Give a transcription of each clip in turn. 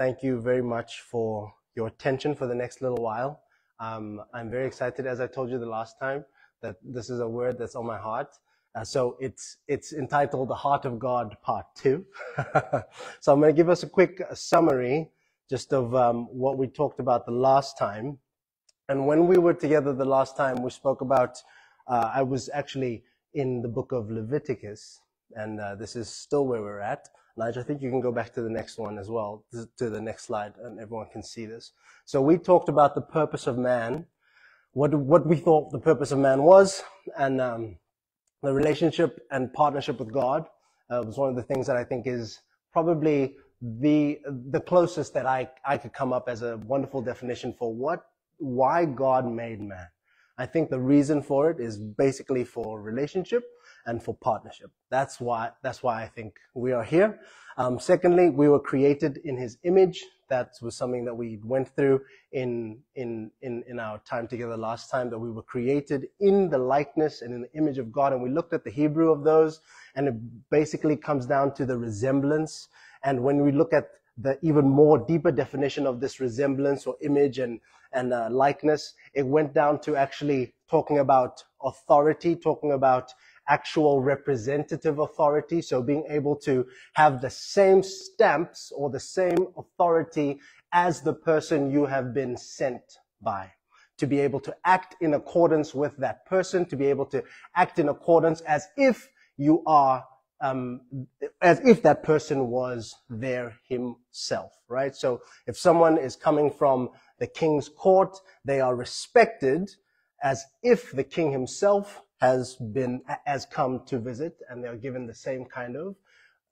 thank you very much for your attention for the next little while. Um, I'm very excited, as I told you the last time, that this is a word that's on my heart. Uh, so it's it's entitled "The Heart of God" Part Two. so I'm going to give us a quick summary, just of um, what we talked about the last time. And when we were together the last time, we spoke about. Uh, I was actually in the book of Leviticus, and uh, this is still where we're at. Nigel, I think you can go back to the next one as well, to the next slide, and everyone can see this. So we talked about the purpose of man, what what we thought the purpose of man was, and um, the relationship and partnership with God uh, was one of the things that I think is probably the the closest that I I could come up as a wonderful definition for what why God made man. I think the reason for it is basically for relationship and for partnership. That's why that's why I think we are here. Um, secondly, we were created in His image that was something that we went through in, in, in, in our time together last time, that we were created in the likeness and in the image of God. And we looked at the Hebrew of those, and it basically comes down to the resemblance. And when we look at the even more deeper definition of this resemblance or image and, and uh, likeness, it went down to actually talking about authority, talking about actual representative authority. So being able to have the same stamps or the same authority as the person you have been sent by. To be able to act in accordance with that person, to be able to act in accordance as if you are um, as if that person was there himself, right? So if someone is coming from the king's court, they are respected as if the king himself has been, has come to visit and they're given the same kind of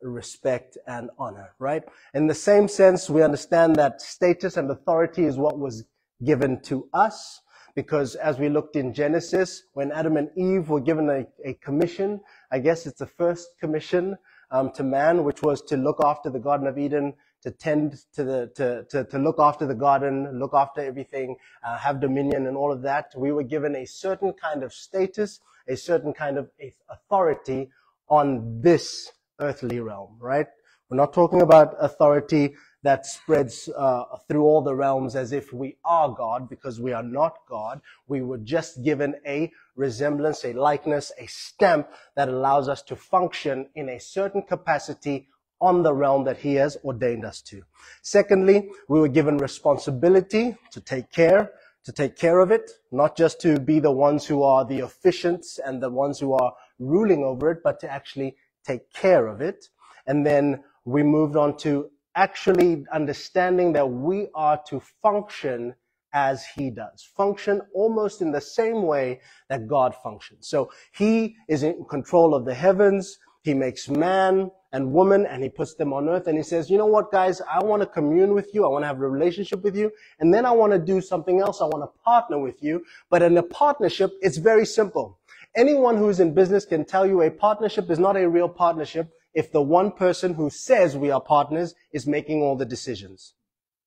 respect and honor, right? In the same sense, we understand that status and authority is what was given to us because as we looked in Genesis, when Adam and Eve were given a, a commission, I guess it's the first commission um, to man, which was to look after the Garden of Eden, to tend to the, to, to, to look after the garden, look after everything, uh, have dominion and all of that. We were given a certain kind of status a certain kind of authority on this earthly realm, right? We're not talking about authority that spreads uh, through all the realms as if we are God, because we are not God. We were just given a resemblance, a likeness, a stamp that allows us to function in a certain capacity on the realm that he has ordained us to. Secondly, we were given responsibility to take care to take care of it, not just to be the ones who are the officiants and the ones who are ruling over it, but to actually take care of it. And then we moved on to actually understanding that we are to function as he does. Function almost in the same way that God functions. So he is in control of the heavens. He makes man and woman and he puts them on earth and he says, you know what, guys, I want to commune with you. I want to have a relationship with you. And then I want to do something else. I want to partner with you. But in a partnership, it's very simple. Anyone who's in business can tell you a partnership is not a real partnership if the one person who says we are partners is making all the decisions.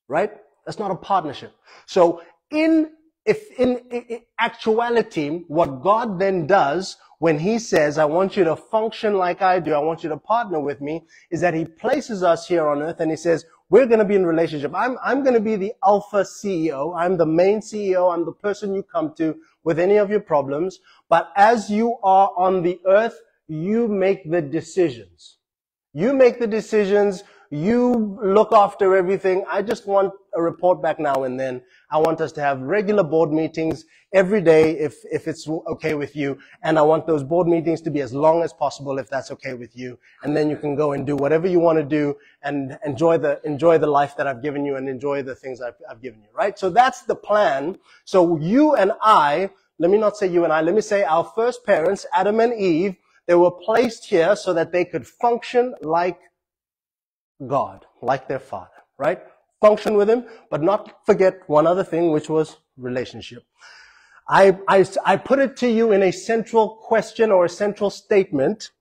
Right? That's not a partnership. So in if in, actuality, what God then does when he says, I want you to function like I do, I want you to partner with me, is that he places us here on earth and he says, we're going to be in relationship. I'm, I'm going to be the alpha CEO. I'm the main CEO. I'm the person you come to with any of your problems. But as you are on the earth, you make the decisions. You make the decisions. You look after everything. I just want a report back now and then. I want us to have regular board meetings every day if, if it's okay with you. And I want those board meetings to be as long as possible if that's okay with you. And then you can go and do whatever you want to do and enjoy the, enjoy the life that I've given you and enjoy the things I've, I've given you, right? So that's the plan. So you and I, let me not say you and I, let me say our first parents, Adam and Eve, they were placed here so that they could function like God, like their father, right? Function with him, but not forget one other thing, which was relationship. I, I, I put it to you in a central question or a central statement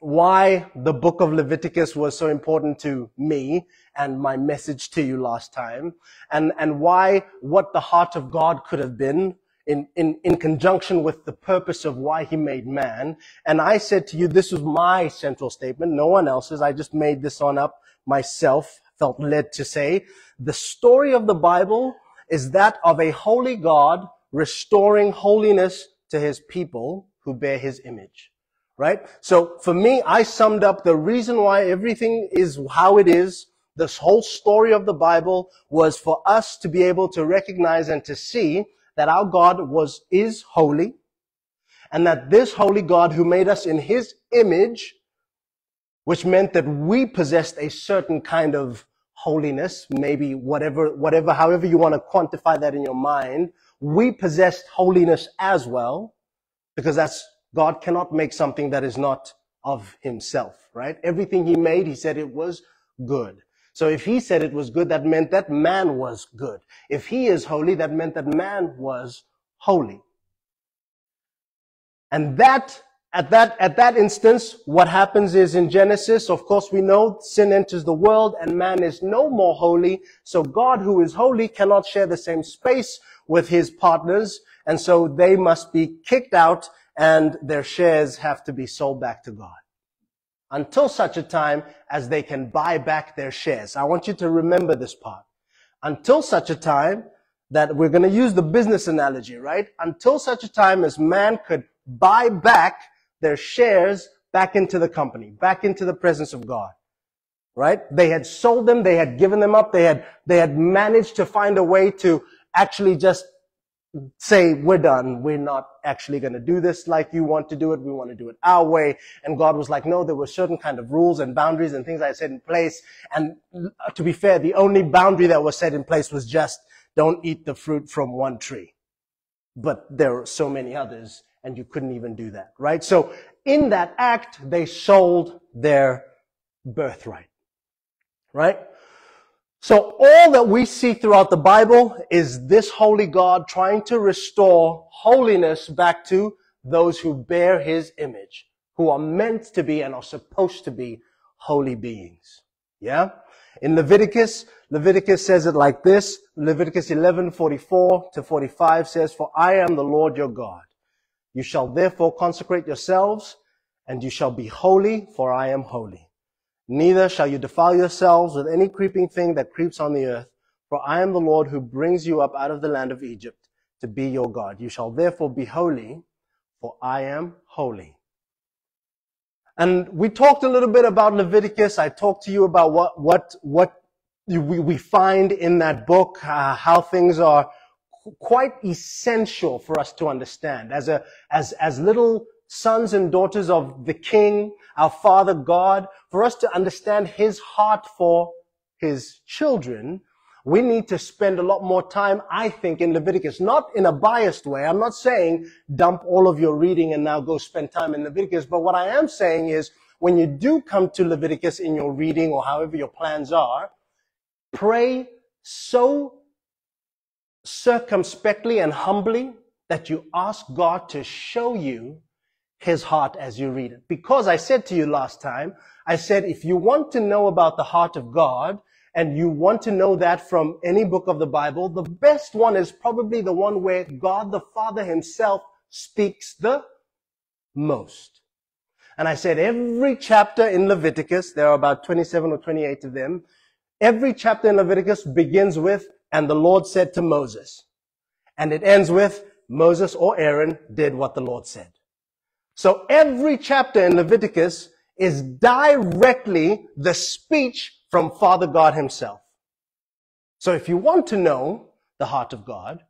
why the book of Leviticus was so important to me and my message to you last time and, and why what the heart of God could have been in, in, in conjunction with the purpose of why he made man. And I said to you, this was my central statement, no one else's. I just made this on up myself felt led to say, the story of the Bible is that of a holy God restoring holiness to his people who bear his image. Right? So for me, I summed up the reason why everything is how it is. This whole story of the Bible was for us to be able to recognize and to see that our God was, is holy and that this holy God who made us in his image, which meant that we possessed a certain kind of holiness, maybe whatever, whatever, however you want to quantify that in your mind, we possessed holiness as well, because that's, God cannot make something that is not of himself, right? Everything he made, he said it was good. So if he said it was good, that meant that man was good. If he is holy, that meant that man was holy. And that, at that, at that instance, what happens is in Genesis, of course, we know sin enters the world and man is no more holy. So God, who is holy, cannot share the same space with his partners. And so they must be kicked out and their shares have to be sold back to God until such a time as they can buy back their shares. I want you to remember this part. Until such a time that we're going to use the business analogy, right? Until such a time as man could buy back their shares back into the company, back into the presence of God. Right? They had sold them, they had given them up, they had, they had managed to find a way to actually just say, we're done. We're not actually going to do this like you want to do it. We want to do it our way. And God was like, no, there were certain kind of rules and boundaries and things I set in place. And uh, to be fair, the only boundary that was set in place was just don't eat the fruit from one tree. But there are so many others and you couldn't even do that, right? So in that act, they sold their birthright, right? So all that we see throughout the Bible is this holy God trying to restore holiness back to those who bear his image, who are meant to be and are supposed to be holy beings. Yeah? In Leviticus, Leviticus says it like this. Leviticus 11, 44 to 45 says, For I am the Lord your God. You shall therefore consecrate yourselves, and you shall be holy, for I am holy. Neither shall you defile yourselves with any creeping thing that creeps on the earth, for I am the Lord who brings you up out of the land of Egypt to be your God. You shall therefore be holy, for I am holy. And we talked a little bit about Leviticus. I talked to you about what, what, what we, we find in that book, uh, how things are quite essential for us to understand as a, as, as little sons and daughters of the King, our Father God, for us to understand His heart for His children, we need to spend a lot more time, I think, in Leviticus, not in a biased way. I'm not saying dump all of your reading and now go spend time in Leviticus, but what I am saying is when you do come to Leviticus in your reading or however your plans are, pray so circumspectly and humbly that you ask God to show you his heart as you read it. Because I said to you last time, I said, if you want to know about the heart of God, and you want to know that from any book of the Bible, the best one is probably the one where God the Father himself speaks the most. And I said every chapter in Leviticus, there are about 27 or 28 of them, every chapter in Leviticus begins with, and the Lord said to Moses. And it ends with Moses or Aaron did what the Lord said. So every chapter in Leviticus is directly the speech from Father God himself. So if you want to know the heart of God,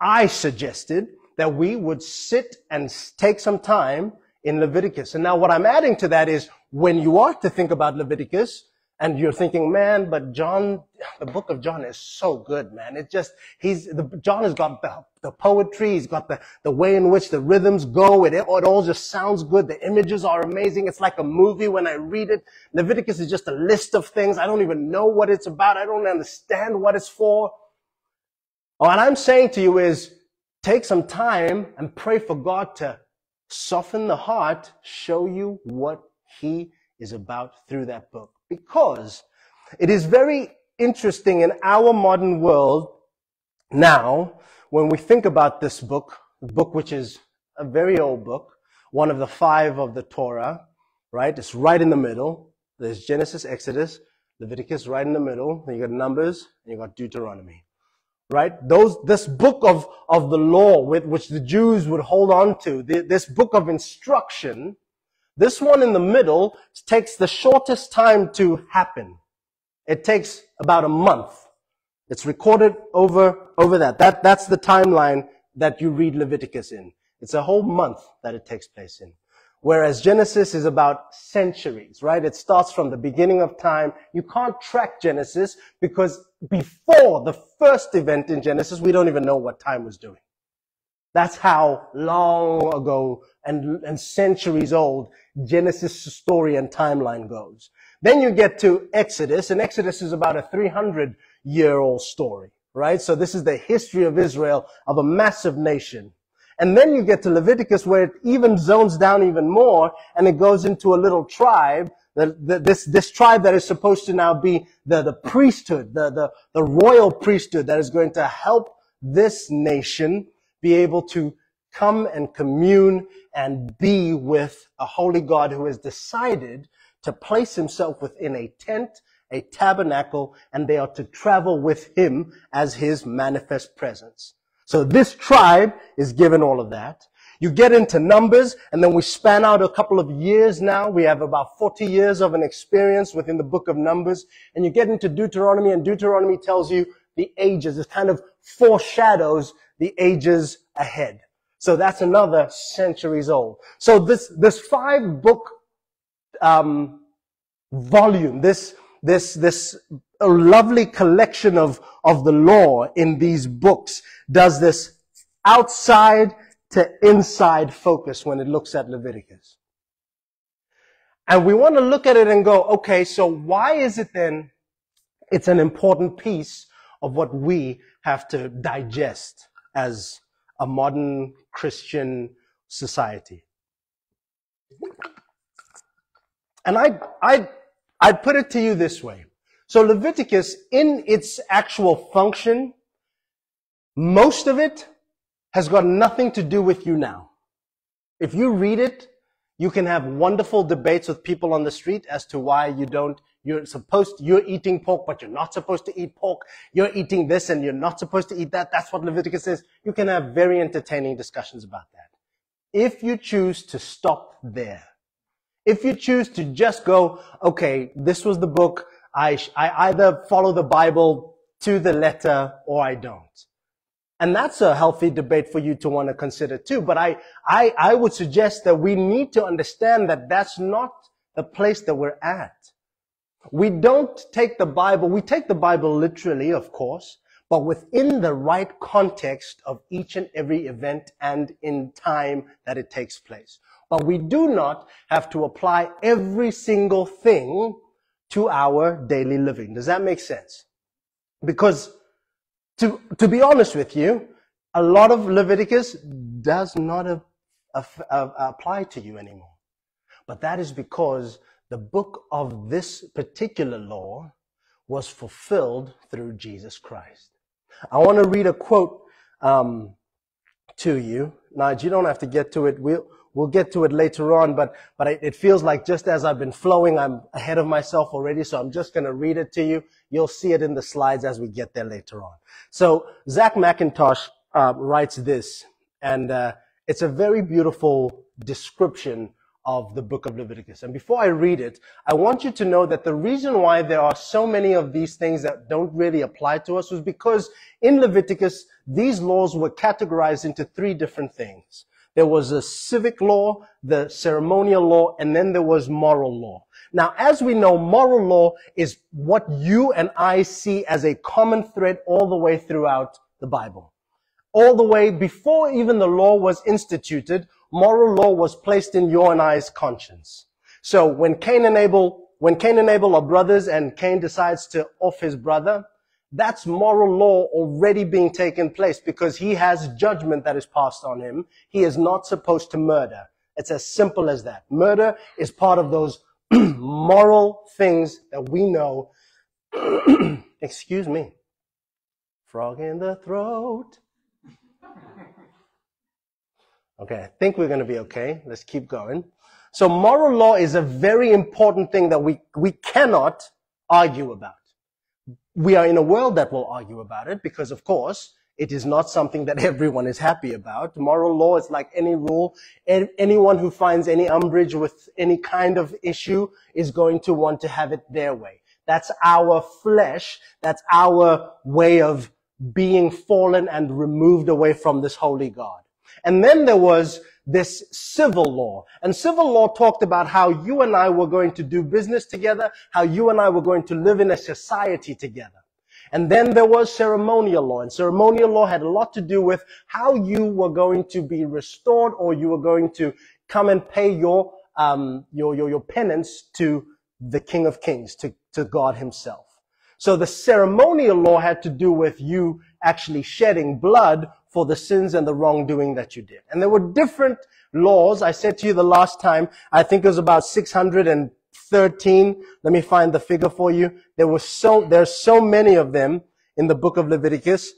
I suggested that we would sit and take some time in Leviticus. And now what I'm adding to that is when you are to think about Leviticus, and you're thinking, man, but John, the book of John is so good, man. It just, he's, the, John has got the, the poetry, he's got the, the way in which the rhythms go. It, it all just sounds good. The images are amazing. It's like a movie when I read it. Leviticus is just a list of things. I don't even know what it's about. I don't understand what it's for. What I'm saying to you is take some time and pray for God to soften the heart, show you what he is about through that book because it is very interesting in our modern world now when we think about this book, the book which is a very old book, one of the five of the Torah, right? It's right in the middle. There's Genesis, Exodus, Leviticus right in the middle, then you got Numbers, and you got Deuteronomy. Right? Those, this book of, of the law with which the Jews would hold on to, the, this book of instruction, this one in the middle takes the shortest time to happen. It takes about a month. It's recorded over, over that. That, that's the timeline that you read Leviticus in. It's a whole month that it takes place in. Whereas Genesis is about centuries, right? It starts from the beginning of time. You can't track Genesis because before the first event in Genesis, we don't even know what time was doing. That's how long ago and, and centuries old Genesis story and timeline goes. Then you get to Exodus, and Exodus is about a 300 year old story, right? So this is the history of Israel, of a massive nation. And then you get to Leviticus where it even zones down even more and it goes into a little tribe, the, the, this, this tribe that is supposed to now be the, the priesthood, the, the, the royal priesthood that is going to help this nation be able to come and commune and be with a holy God who has decided to place himself within a tent, a tabernacle, and they are to travel with him as his manifest presence. So this tribe is given all of that. You get into numbers and then we span out a couple of years now. We have about 40 years of an experience within the book of numbers and you get into Deuteronomy and Deuteronomy tells you the ages. It kind of foreshadows the ages ahead. So that's another centuries old. So this, this five book, um, volume, this, this, this lovely collection of, of the law in these books does this outside to inside focus when it looks at Leviticus. And we want to look at it and go, okay, so why is it then it's an important piece of what we have to digest as a modern Christian society? And I, I, I put it to you this way. So Leviticus, in its actual function, most of it has got nothing to do with you now. If you read it, you can have wonderful debates with people on the street as to why you don't, you're supposed, you're eating pork, but you're not supposed to eat pork. You're eating this and you're not supposed to eat that. That's what Leviticus says. You can have very entertaining discussions about that. If you choose to stop there, if you choose to just go, okay, this was the book, I, I either follow the Bible to the letter or I don't. And that's a healthy debate for you to want to consider too. But I, I, I would suggest that we need to understand that that's not the place that we're at. We don't take the Bible, we take the Bible literally, of course, but within the right context of each and every event and in time that it takes place. But we do not have to apply every single thing to our daily living. Does that make sense? Because to, to be honest with you, a lot of Leviticus does not a, a, a, apply to you anymore. But that is because the book of this particular law was fulfilled through Jesus Christ. I want to read a quote um, to you. Now, you don't have to get to it. We'll, we'll get to it later on, but, but it feels like just as I've been flowing, I'm ahead of myself already. So I'm just going to read it to you. You'll see it in the slides as we get there later on. So Zach McIntosh uh, writes this, and uh, it's a very beautiful description of the book of Leviticus. And before I read it, I want you to know that the reason why there are so many of these things that don't really apply to us was because in Leviticus, these laws were categorized into three different things. There was a civic law, the ceremonial law, and then there was moral law. Now, as we know, moral law is what you and I see as a common thread all the way throughout the Bible. All the way before even the law was instituted, moral law was placed in your and I's conscience. So when Cain and Abel, when Cain and Abel are brothers and Cain decides to off his brother, that's moral law already being taken place because he has judgment that is passed on him. He is not supposed to murder. It's as simple as that. Murder is part of those moral things that we know. Excuse me. Frog in the throat. Okay, I think we're going to be okay. Let's keep going. So moral law is a very important thing that we, we cannot argue about. We are in a world that will argue about it because, of course, it is not something that everyone is happy about. Moral law is like any rule. Anyone who finds any umbrage with any kind of issue is going to want to have it their way. That's our flesh. That's our way of being fallen and removed away from this holy God. And then there was this civil law. And civil law talked about how you and I were going to do business together, how you and I were going to live in a society together. And then there was ceremonial law. And ceremonial law had a lot to do with how you were going to be restored or you were going to come and pay your, um, your, your, your penance to the King of Kings, to, to God himself. So the ceremonial law had to do with you actually shedding blood for the sins and the wrongdoing that you did. And there were different laws. I said to you the last time, I think it was about 613. Let me find the figure for you. There were so, there's so many of them in the book of Leviticus.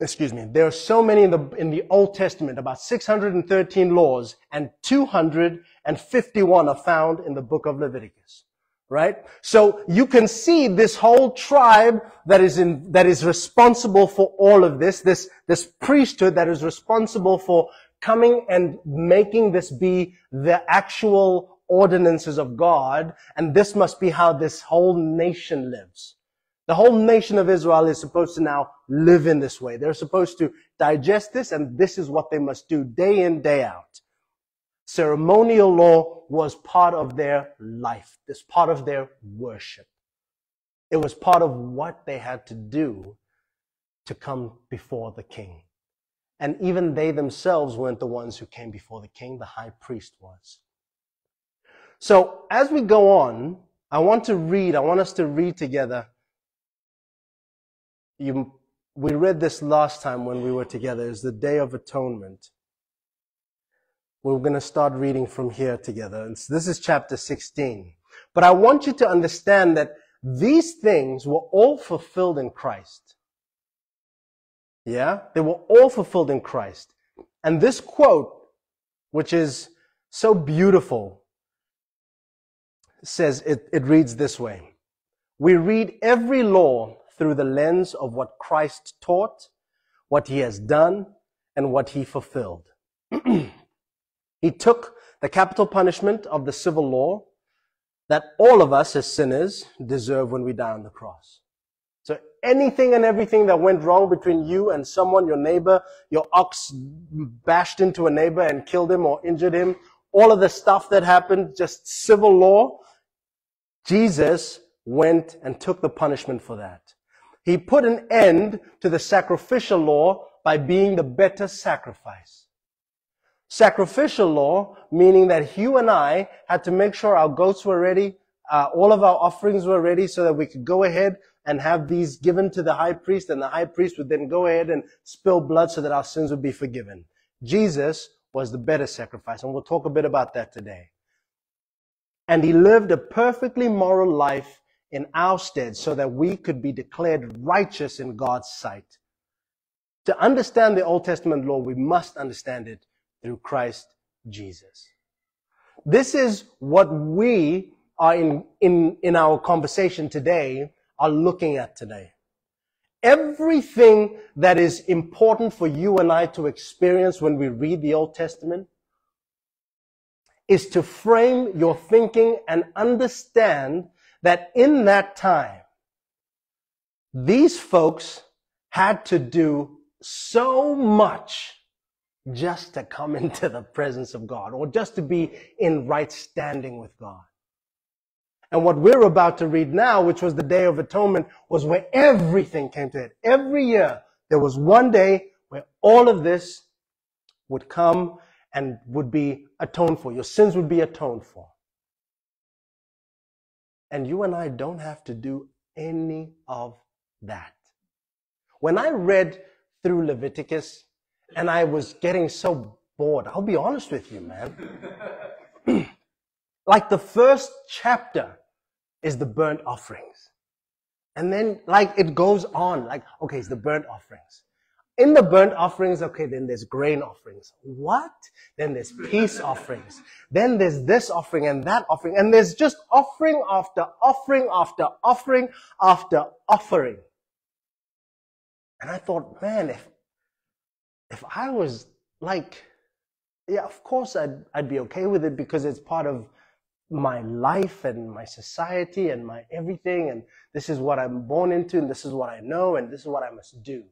Excuse me. There are so many in the, in the Old Testament, about 613 laws and 251 are found in the book of Leviticus right? So you can see this whole tribe that is in, that is responsible for all of this, this, this priesthood that is responsible for coming and making this be the actual ordinances of God. And this must be how this whole nation lives. The whole nation of Israel is supposed to now live in this way. They're supposed to digest this and this is what they must do day in, day out. Ceremonial law was part of their life. This part of their worship. It was part of what they had to do to come before the king. And even they themselves weren't the ones who came before the king. The high priest was. So as we go on, I want to read, I want us to read together. You, we read this last time when we were together. It's the Day of Atonement. We're going to start reading from here together. And so this is chapter 16. But I want you to understand that these things were all fulfilled in Christ. Yeah? They were all fulfilled in Christ. And this quote, which is so beautiful, says it, it reads this way. We read every law through the lens of what Christ taught, what he has done, and what he fulfilled. He took the capital punishment of the civil law that all of us as sinners deserve when we die on the cross. So anything and everything that went wrong between you and someone, your neighbor, your ox bashed into a neighbor and killed him or injured him, all of the stuff that happened, just civil law, Jesus went and took the punishment for that. He put an end to the sacrificial law by being the better sacrifice. Sacrificial law, meaning that you and I had to make sure our goats were ready, uh, all of our offerings were ready so that we could go ahead and have these given to the high priest and the high priest would then go ahead and spill blood so that our sins would be forgiven. Jesus was the better sacrifice and we'll talk a bit about that today. And he lived a perfectly moral life in our stead so that we could be declared righteous in God's sight. To understand the Old Testament law, we must understand it through Christ Jesus. This is what we are in, in, in our conversation today are looking at today. Everything that is important for you and I to experience when we read the Old Testament is to frame your thinking and understand that in that time, these folks had to do so much just to come into the presence of God or just to be in right standing with God. And what we're about to read now, which was the Day of Atonement, was where everything came to it. Every year, there was one day where all of this would come and would be atoned for. Your sins would be atoned for. And you and I don't have to do any of that. When I read through Leviticus, and I was getting so bored. I'll be honest with you, man. like the first chapter is the burnt offerings. And then like it goes on, like, okay, it's the burnt offerings. in the burnt offerings, okay, then there's grain offerings. What? Then there's peace offerings. Then there's this offering and that offering. And there's just offering after offering after offering after offering. And I thought, man, if, if I was like, yeah, of course I'd, I'd be okay with it because it's part of my life and my society and my everything. And this is what I'm born into and this is what I know and this is what I must do.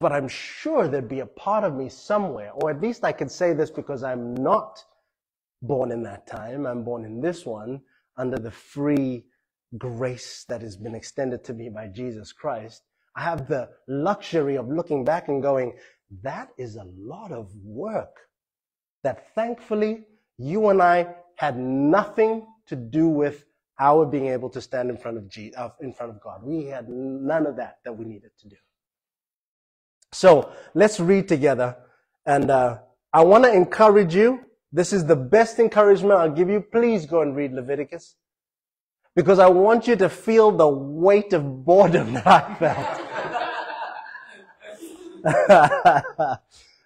But I'm sure there'd be a part of me somewhere, or at least I could say this because I'm not born in that time. I'm born in this one under the free grace that has been extended to me by Jesus Christ. I have the luxury of looking back and going, that is a lot of work that thankfully you and I had nothing to do with our being able to stand in front of, G, uh, in front of God. We had none of that that we needed to do. So let's read together. And uh, I want to encourage you. This is the best encouragement I'll give you. Please go and read Leviticus. Because I want you to feel the weight of boredom that I felt.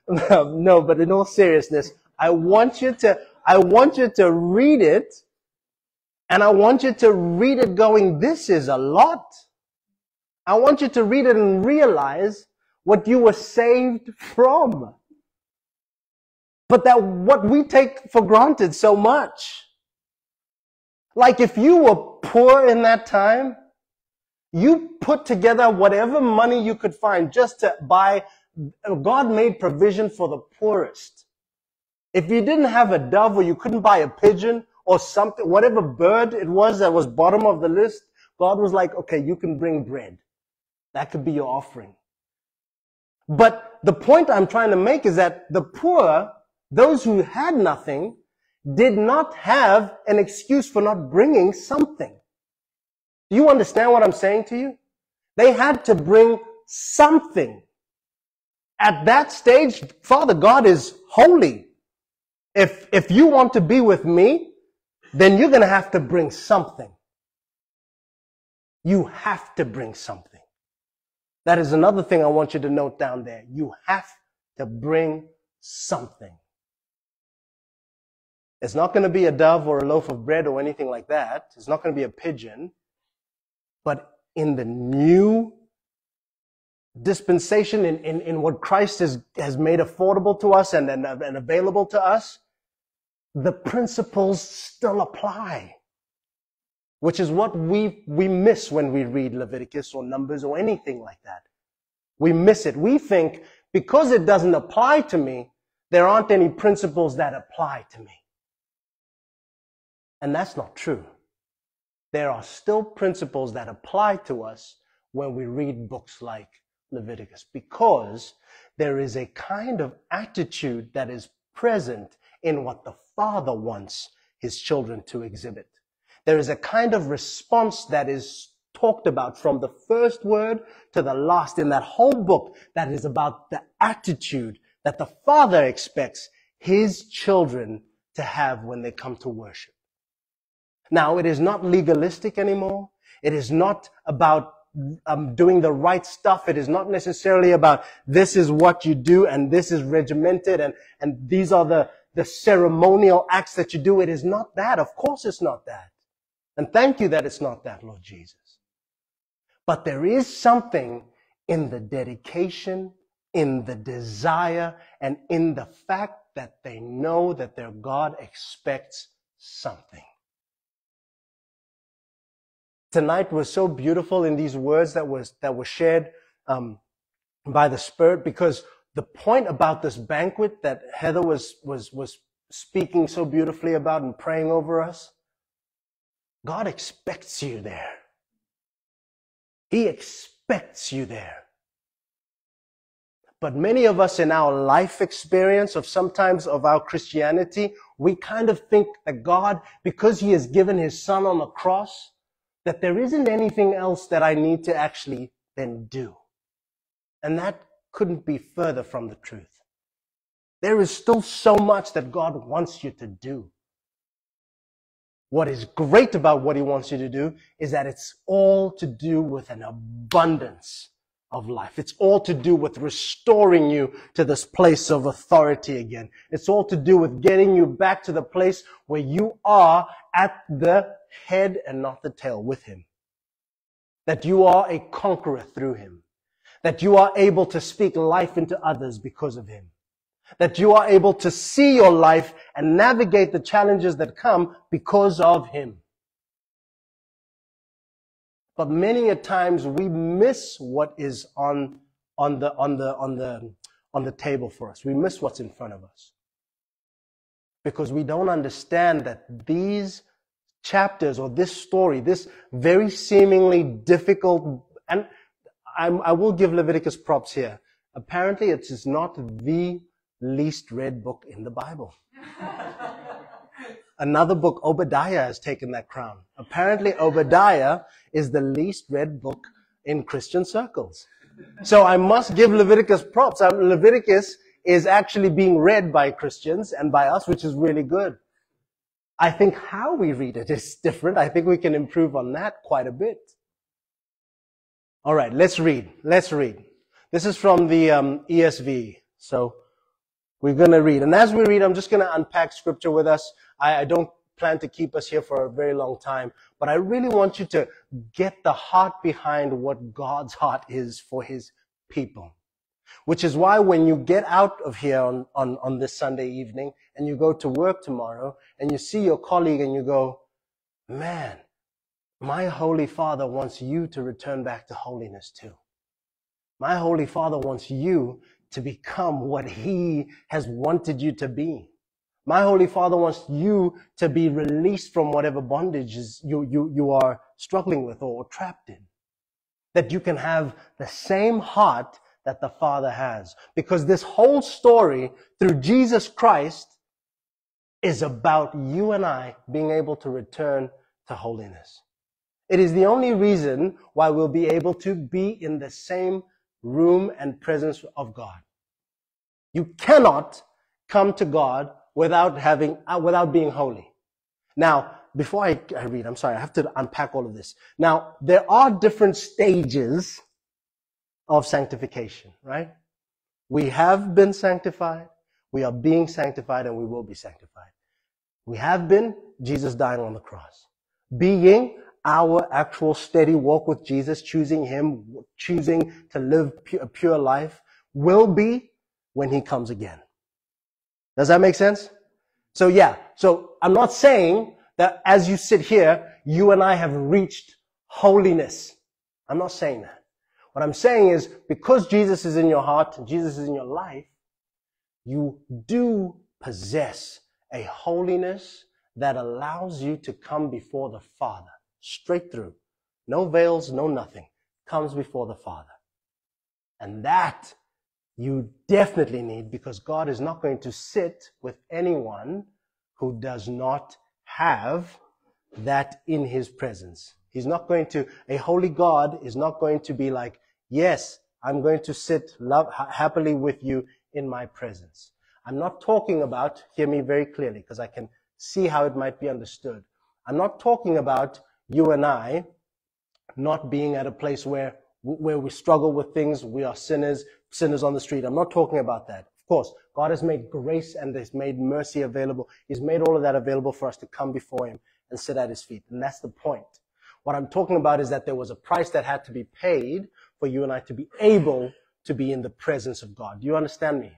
no, but in all seriousness, I want you to, I want you to read it and I want you to read it going, this is a lot. I want you to read it and realize what you were saved from. But that what we take for granted so much. Like if you were poor in that time, you put together whatever money you could find just to buy, uh, God made provision for the poorest. If you didn't have a dove or you couldn't buy a pigeon or something, whatever bird it was that was bottom of the list, God was like, okay, you can bring bread. That could be your offering. But the point I'm trying to make is that the poor, those who had nothing, did not have an excuse for not bringing something. You understand what I'm saying to you? They had to bring something. At that stage, Father God is holy. If, if you want to be with me, then you're going to have to bring something. You have to bring something. That is another thing I want you to note down there. You have to bring something. It's not going to be a dove or a loaf of bread or anything like that. It's not going to be a pigeon. But in the new dispensation, in, in, in what Christ has, has made affordable to us and, and, and available to us, the principles still apply which is what we, we miss when we read Leviticus or Numbers or anything like that. We miss it. We think because it doesn't apply to me, there aren't any principles that apply to me. And that's not true. There are still principles that apply to us when we read books like Leviticus because there is a kind of attitude that is present in what the Father wants his children to exhibit. There is a kind of response that is talked about from the first word to the last in that whole book that is about the attitude that the Father expects his children to have when they come to worship. Now, it is not legalistic anymore. It is not about um, doing the right stuff. It is not necessarily about this is what you do and this is regimented and, and these are the, the ceremonial acts that you do. It is not that. Of course it's not that. And thank you that it's not that, Lord Jesus. But there is something in the dedication, in the desire, and in the fact that they know that their God expects something. Tonight was so beautiful in these words that was that were shared um, by the Spirit because the point about this banquet that Heather was was was speaking so beautifully about and praying over us God expects you there. He expects you there. But many of us in our life experience of sometimes of our Christianity, we kind of think that God, because He has given His Son on the cross, that there isn't anything else that I need to actually then do. And that couldn't be further from the truth. There is still so much that God wants you to do. What is great about what he wants you to do is that it's all to do with an abundance of life. It's all to do with restoring you to this place of authority again. It's all to do with getting you back to the place where you are at the head and not the tail with him. That you are a conqueror through him. That you are able to speak life into others because of him. That you are able to see your life and navigate the challenges that come because of him. But many a times we miss what is on, on the, on the, on the, on the table for us. We miss what's in front of us. Because we don't understand that these chapters or this story, this very seemingly difficult, and I, I will give Leviticus props here. Apparently it is not the least read book in the Bible. Another book, Obadiah, has taken that crown. Apparently, Obadiah is the least read book in Christian circles. So I must give Leviticus props. Um, Leviticus is actually being read by Christians and by us, which is really good. I think how we read it is different. I think we can improve on that quite a bit. All right, let's read. Let's read. This is from the um, ESV. So we're going to read. And as we read, I'm just going to unpack scripture with us. I, I don't plan to keep us here for a very long time, but I really want you to get the heart behind what God's heart is for his people. Which is why when you get out of here on, on, on this Sunday evening and you go to work tomorrow and you see your colleague and you go, man, my Holy Father wants you to return back to holiness too. My Holy Father wants you to become what He has wanted you to be. My Holy Father wants you to be released from whatever bondages you, you, you are struggling with or trapped in. That you can have the same heart that the Father has. Because this whole story through Jesus Christ is about you and I being able to return to holiness. It is the only reason why we'll be able to be in the same room and presence of God. You cannot come to God without having, uh, without being holy. Now, before I, I read, I'm sorry, I have to unpack all of this. Now, there are different stages of sanctification, right? We have been sanctified, we are being sanctified, and we will be sanctified. We have been Jesus dying on the cross. Being our actual steady walk with Jesus, choosing Him, choosing to live a pure life, will be when He comes again. Does that make sense? So yeah, so I'm not saying that as you sit here, you and I have reached holiness. I'm not saying that. What I'm saying is because Jesus is in your heart and Jesus is in your life, you do possess a holiness that allows you to come before the Father straight through. No veils, no nothing. Comes before the Father. And that you definitely need because God is not going to sit with anyone who does not have that in his presence. He's not going to, a holy God is not going to be like, yes, I'm going to sit love, happily with you in my presence. I'm not talking about, hear me very clearly because I can see how it might be understood. I'm not talking about you and I not being at a place where, where we struggle with things, we are sinners, sinners on the street. I'm not talking about that. Of course, God has made grace and has made mercy available. He's made all of that available for us to come before Him and sit at His feet. And that's the point. What I'm talking about is that there was a price that had to be paid for you and I to be able to be in the presence of God. Do you understand me?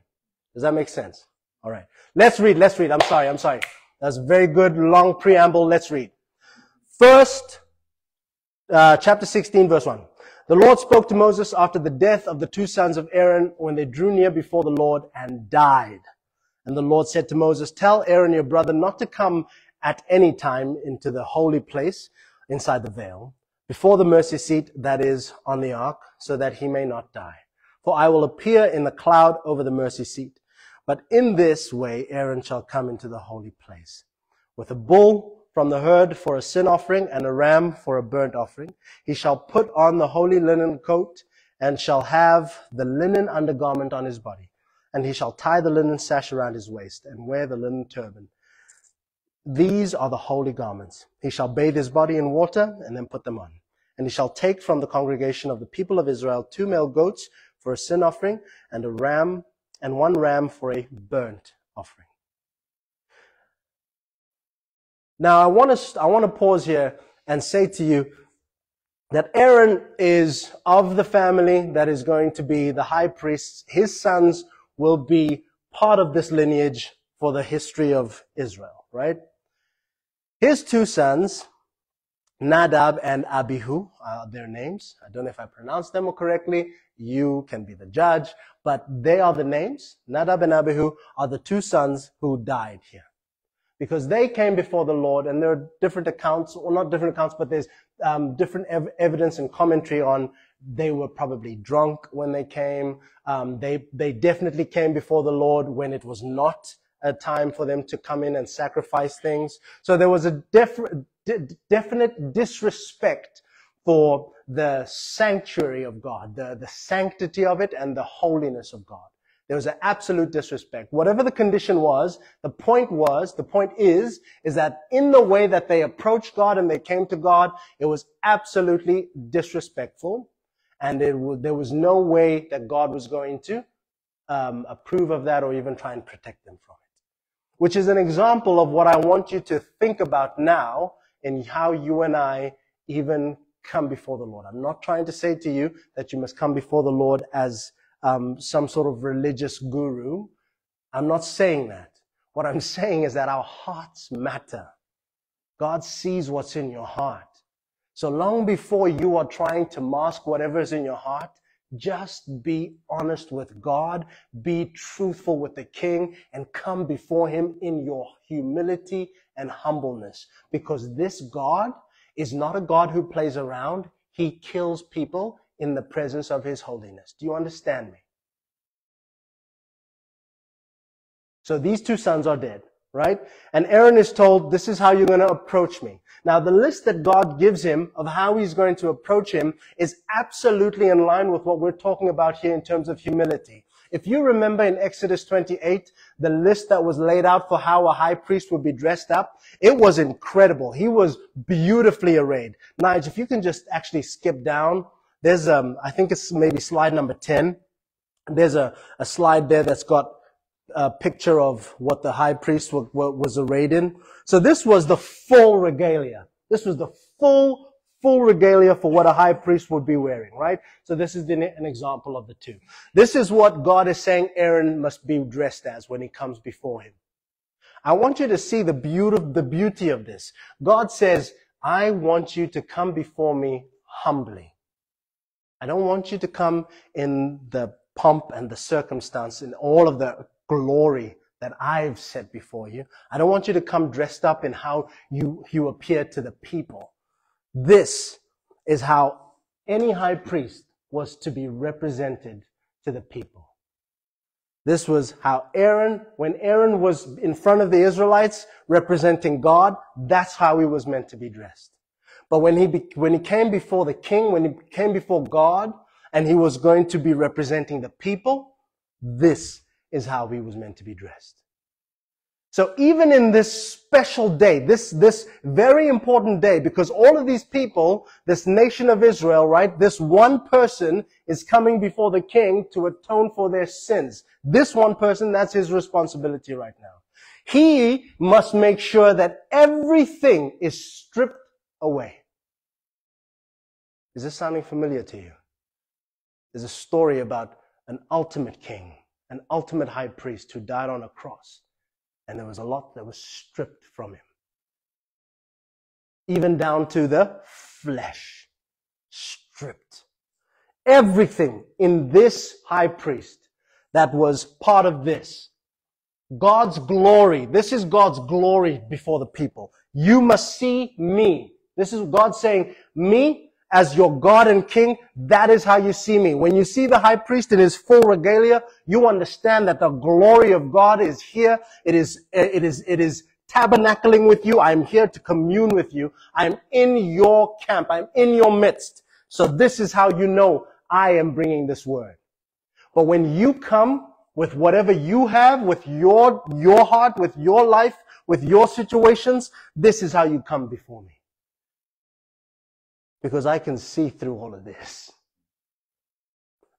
Does that make sense? All right. Let's read. Let's read. I'm sorry. I'm sorry. That's very good long preamble. Let's read. First, uh, chapter 16, verse 1. The Lord spoke to Moses after the death of the two sons of Aaron when they drew near before the Lord and died. And the Lord said to Moses, tell Aaron your brother not to come at any time into the holy place inside the veil before the mercy seat that is on the ark so that he may not die. For I will appear in the cloud over the mercy seat. But in this way, Aaron shall come into the holy place with a bull from the herd for a sin offering and a ram for a burnt offering. He shall put on the holy linen coat and shall have the linen undergarment on his body. And he shall tie the linen sash around his waist and wear the linen turban. These are the holy garments. He shall bathe his body in water and then put them on. And he shall take from the congregation of the people of Israel two male goats for a sin offering and a ram and one ram for a burnt offering. Now I want to, I want to pause here and say to you that Aaron is of the family that is going to be the high priest. His sons will be part of this lineage for the history of Israel, right? His two sons, Nadab and Abihu, are their names. I don't know if I pronounced them correctly. You can be the judge, but they are the names. Nadab and Abihu are the two sons who died here because they came before the Lord and there are different accounts, or not different accounts, but there's um, different ev- evidence and commentary on they were probably drunk when they came. Um, they, they definitely came before the Lord when it was not a time for them to come in and sacrifice things. So there was a def- definite disrespect for the sanctuary of God, the, the sanctity of it and the holiness of God. There was an absolute disrespect. Whatever the condition was, the point was, the point is, is that in the way that they approached God and they came to God, it was absolutely disrespectful. And there was no way that God was going to um, approve of that or even try and protect them from it. Which is an example of what I want you to think about now in how you and I even come before the Lord. I'm not trying to say to you that you must come before the Lord as um, some sort of religious guru. I'm not saying that. What I'm saying is that our hearts matter. God sees what's in your heart. So long before you are trying to mask whatever is in your heart, just be honest with God, be truthful with the King, and come before Him in your humility and humbleness. Because this God is not a God who plays around. He kills people in the presence of His holiness. Do you understand me? So these two sons are dead, right? And Aaron is told, this is how you're going to approach me. Now, the list that God gives him of how he's going to approach him is absolutely in line with what we're talking about here in terms of humility. If you remember in Exodus 28, the list that was laid out for how a high priest would be dressed up, it was incredible. He was beautifully arrayed. Nige, if you can just actually skip down, there's, um, I think it's maybe slide number 10. There's a, a slide there that's got a picture of what the high priest was arrayed in. So this was the full regalia. This was the full, full regalia for what a high priest would be wearing, right? So this is an example of the two. This is what God is saying Aaron must be dressed as when he comes before him. I want you to see the beauty, the beauty of this. God says, I want you to come before me humbly. I don't want you to come in the pomp and the circumstance and all of the glory that I've set before you. I don't want you to come dressed up in how you, you appear to the people. This is how any high priest was to be represented to the people. This was how Aaron, when Aaron was in front of the Israelites representing God, that's how he was meant to be dressed. But when he, when he came before the king, when he came before God, and he was going to be representing the people, this is how he was meant to be dressed. So even in this special day, this, this very important day, because all of these people, this nation of Israel, right, this one person is coming before the king to atone for their sins. This one person, that's his responsibility right now. He must make sure that everything is stripped away. Is this sounding familiar to you? There's a story about an ultimate king an ultimate high priest who died on a cross. And there was a lot that was stripped from him. Even down to the flesh. Stripped. Everything in this high priest that was part of this. God's glory. This is God's glory before the people. You must see me. This is God saying, me, as your God and King, that is how you see me. When you see the high priest in his full regalia, you understand that the glory of God is here. It is, it is, it is tabernacling with you. I'm here to commune with you. I'm in your camp. I'm in your midst. So this is how you know I am bringing this word. But when you come with whatever you have, with your, your heart, with your life, with your situations, this is how you come before me. Because I can see through all of this.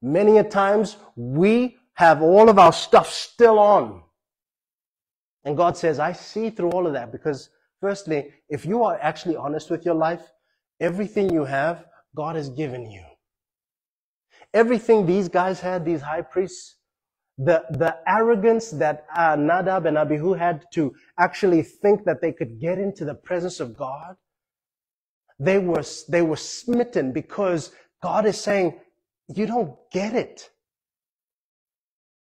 Many a times we have all of our stuff still on. And God says, I see through all of that because firstly, if you are actually honest with your life, everything you have, God has given you. Everything these guys had, these high priests, the, the arrogance that uh, Nadab and Abihu had to actually think that they could get into the presence of God, they were, they were smitten because God is saying, you don't get it.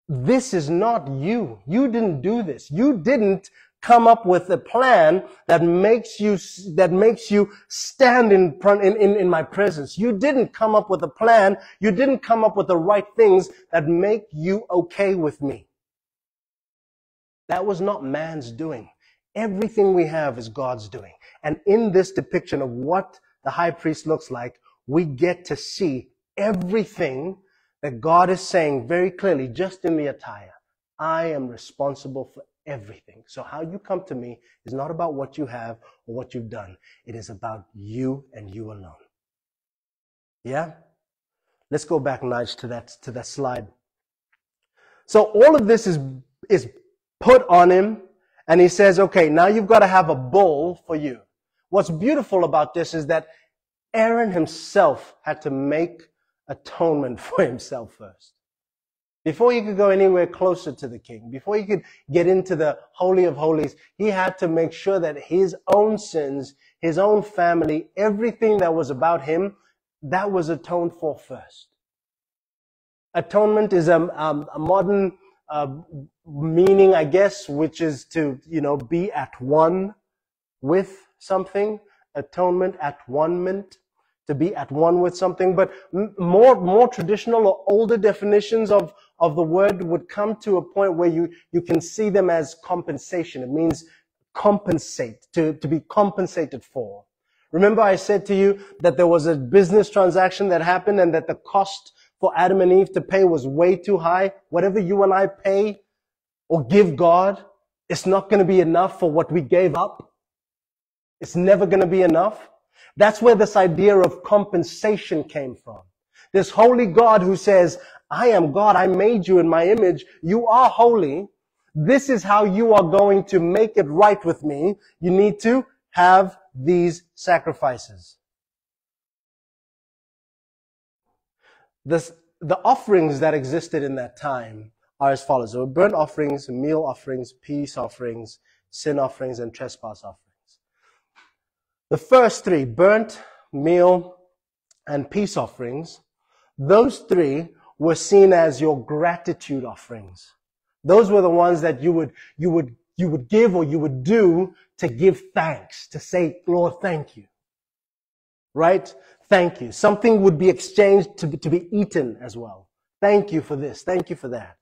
This is not you. You didn't do this. You didn't come up with a plan that makes you, that makes you stand in, front, in, in, in my presence. You didn't come up with a plan. You didn't come up with the right things that make you okay with me. That was not man's doing. Everything we have is God's doing. And in this depiction of what the high priest looks like, we get to see everything that God is saying very clearly just in the attire. I am responsible for everything. So how you come to me is not about what you have or what you've done. It is about you and you alone. Yeah? Let's go back, Nige, to that, to that slide. So all of this is, is put on him and he says, okay, now you've got to have a bull for you. What's beautiful about this is that Aaron himself had to make atonement for himself first. Before he could go anywhere closer to the king, before he could get into the Holy of Holies, he had to make sure that his own sins, his own family, everything that was about him, that was atoned for first. Atonement is a, um, a modern uh, meaning, I guess, which is to, you know, be at one with something. Atonement, at one to be at one with something. But more, more traditional or older definitions of, of the word would come to a point where you, you can see them as compensation. It means compensate, to, to be compensated for. Remember I said to you that there was a business transaction that happened and that the cost for Adam and Eve to pay was way too high. Whatever you and I pay or give God, it's not going to be enough for what we gave up. It's never going to be enough. That's where this idea of compensation came from. This holy God who says, I am God. I made you in my image. You are holy. This is how you are going to make it right with me. You need to have these sacrifices. This, the offerings that existed in that time are as follows. There were burnt offerings, meal offerings, peace offerings, sin offerings, and trespass offerings. The first three, burnt, meal, and peace offerings, those three were seen as your gratitude offerings. Those were the ones that you would, you would, you would give or you would do to give thanks, to say, Lord, thank you. Right? Thank you. Something would be exchanged to be, to be eaten as well. Thank you for this. Thank you for that.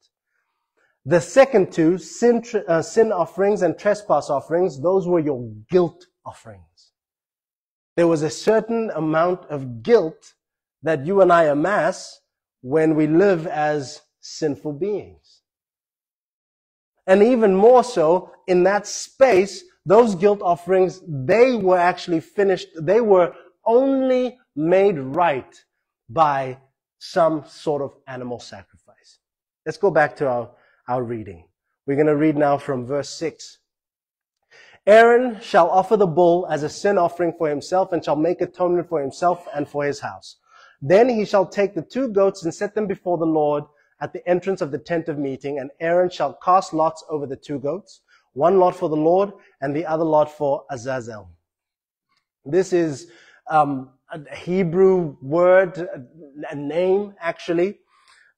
The second two, sin, uh, sin offerings and trespass offerings, those were your guilt offerings. There was a certain amount of guilt that you and I amass when we live as sinful beings. And even more so, in that space, those guilt offerings, they were actually finished, they were only made right by some sort of animal sacrifice. Let's go back to our, our reading. We're going to read now from verse 6. Aaron shall offer the bull as a sin offering for himself and shall make atonement for himself and for his house. Then he shall take the two goats and set them before the Lord at the entrance of the tent of meeting, and Aaron shall cast lots over the two goats, one lot for the Lord and the other lot for Azazel. This is um, a Hebrew word, a name actually.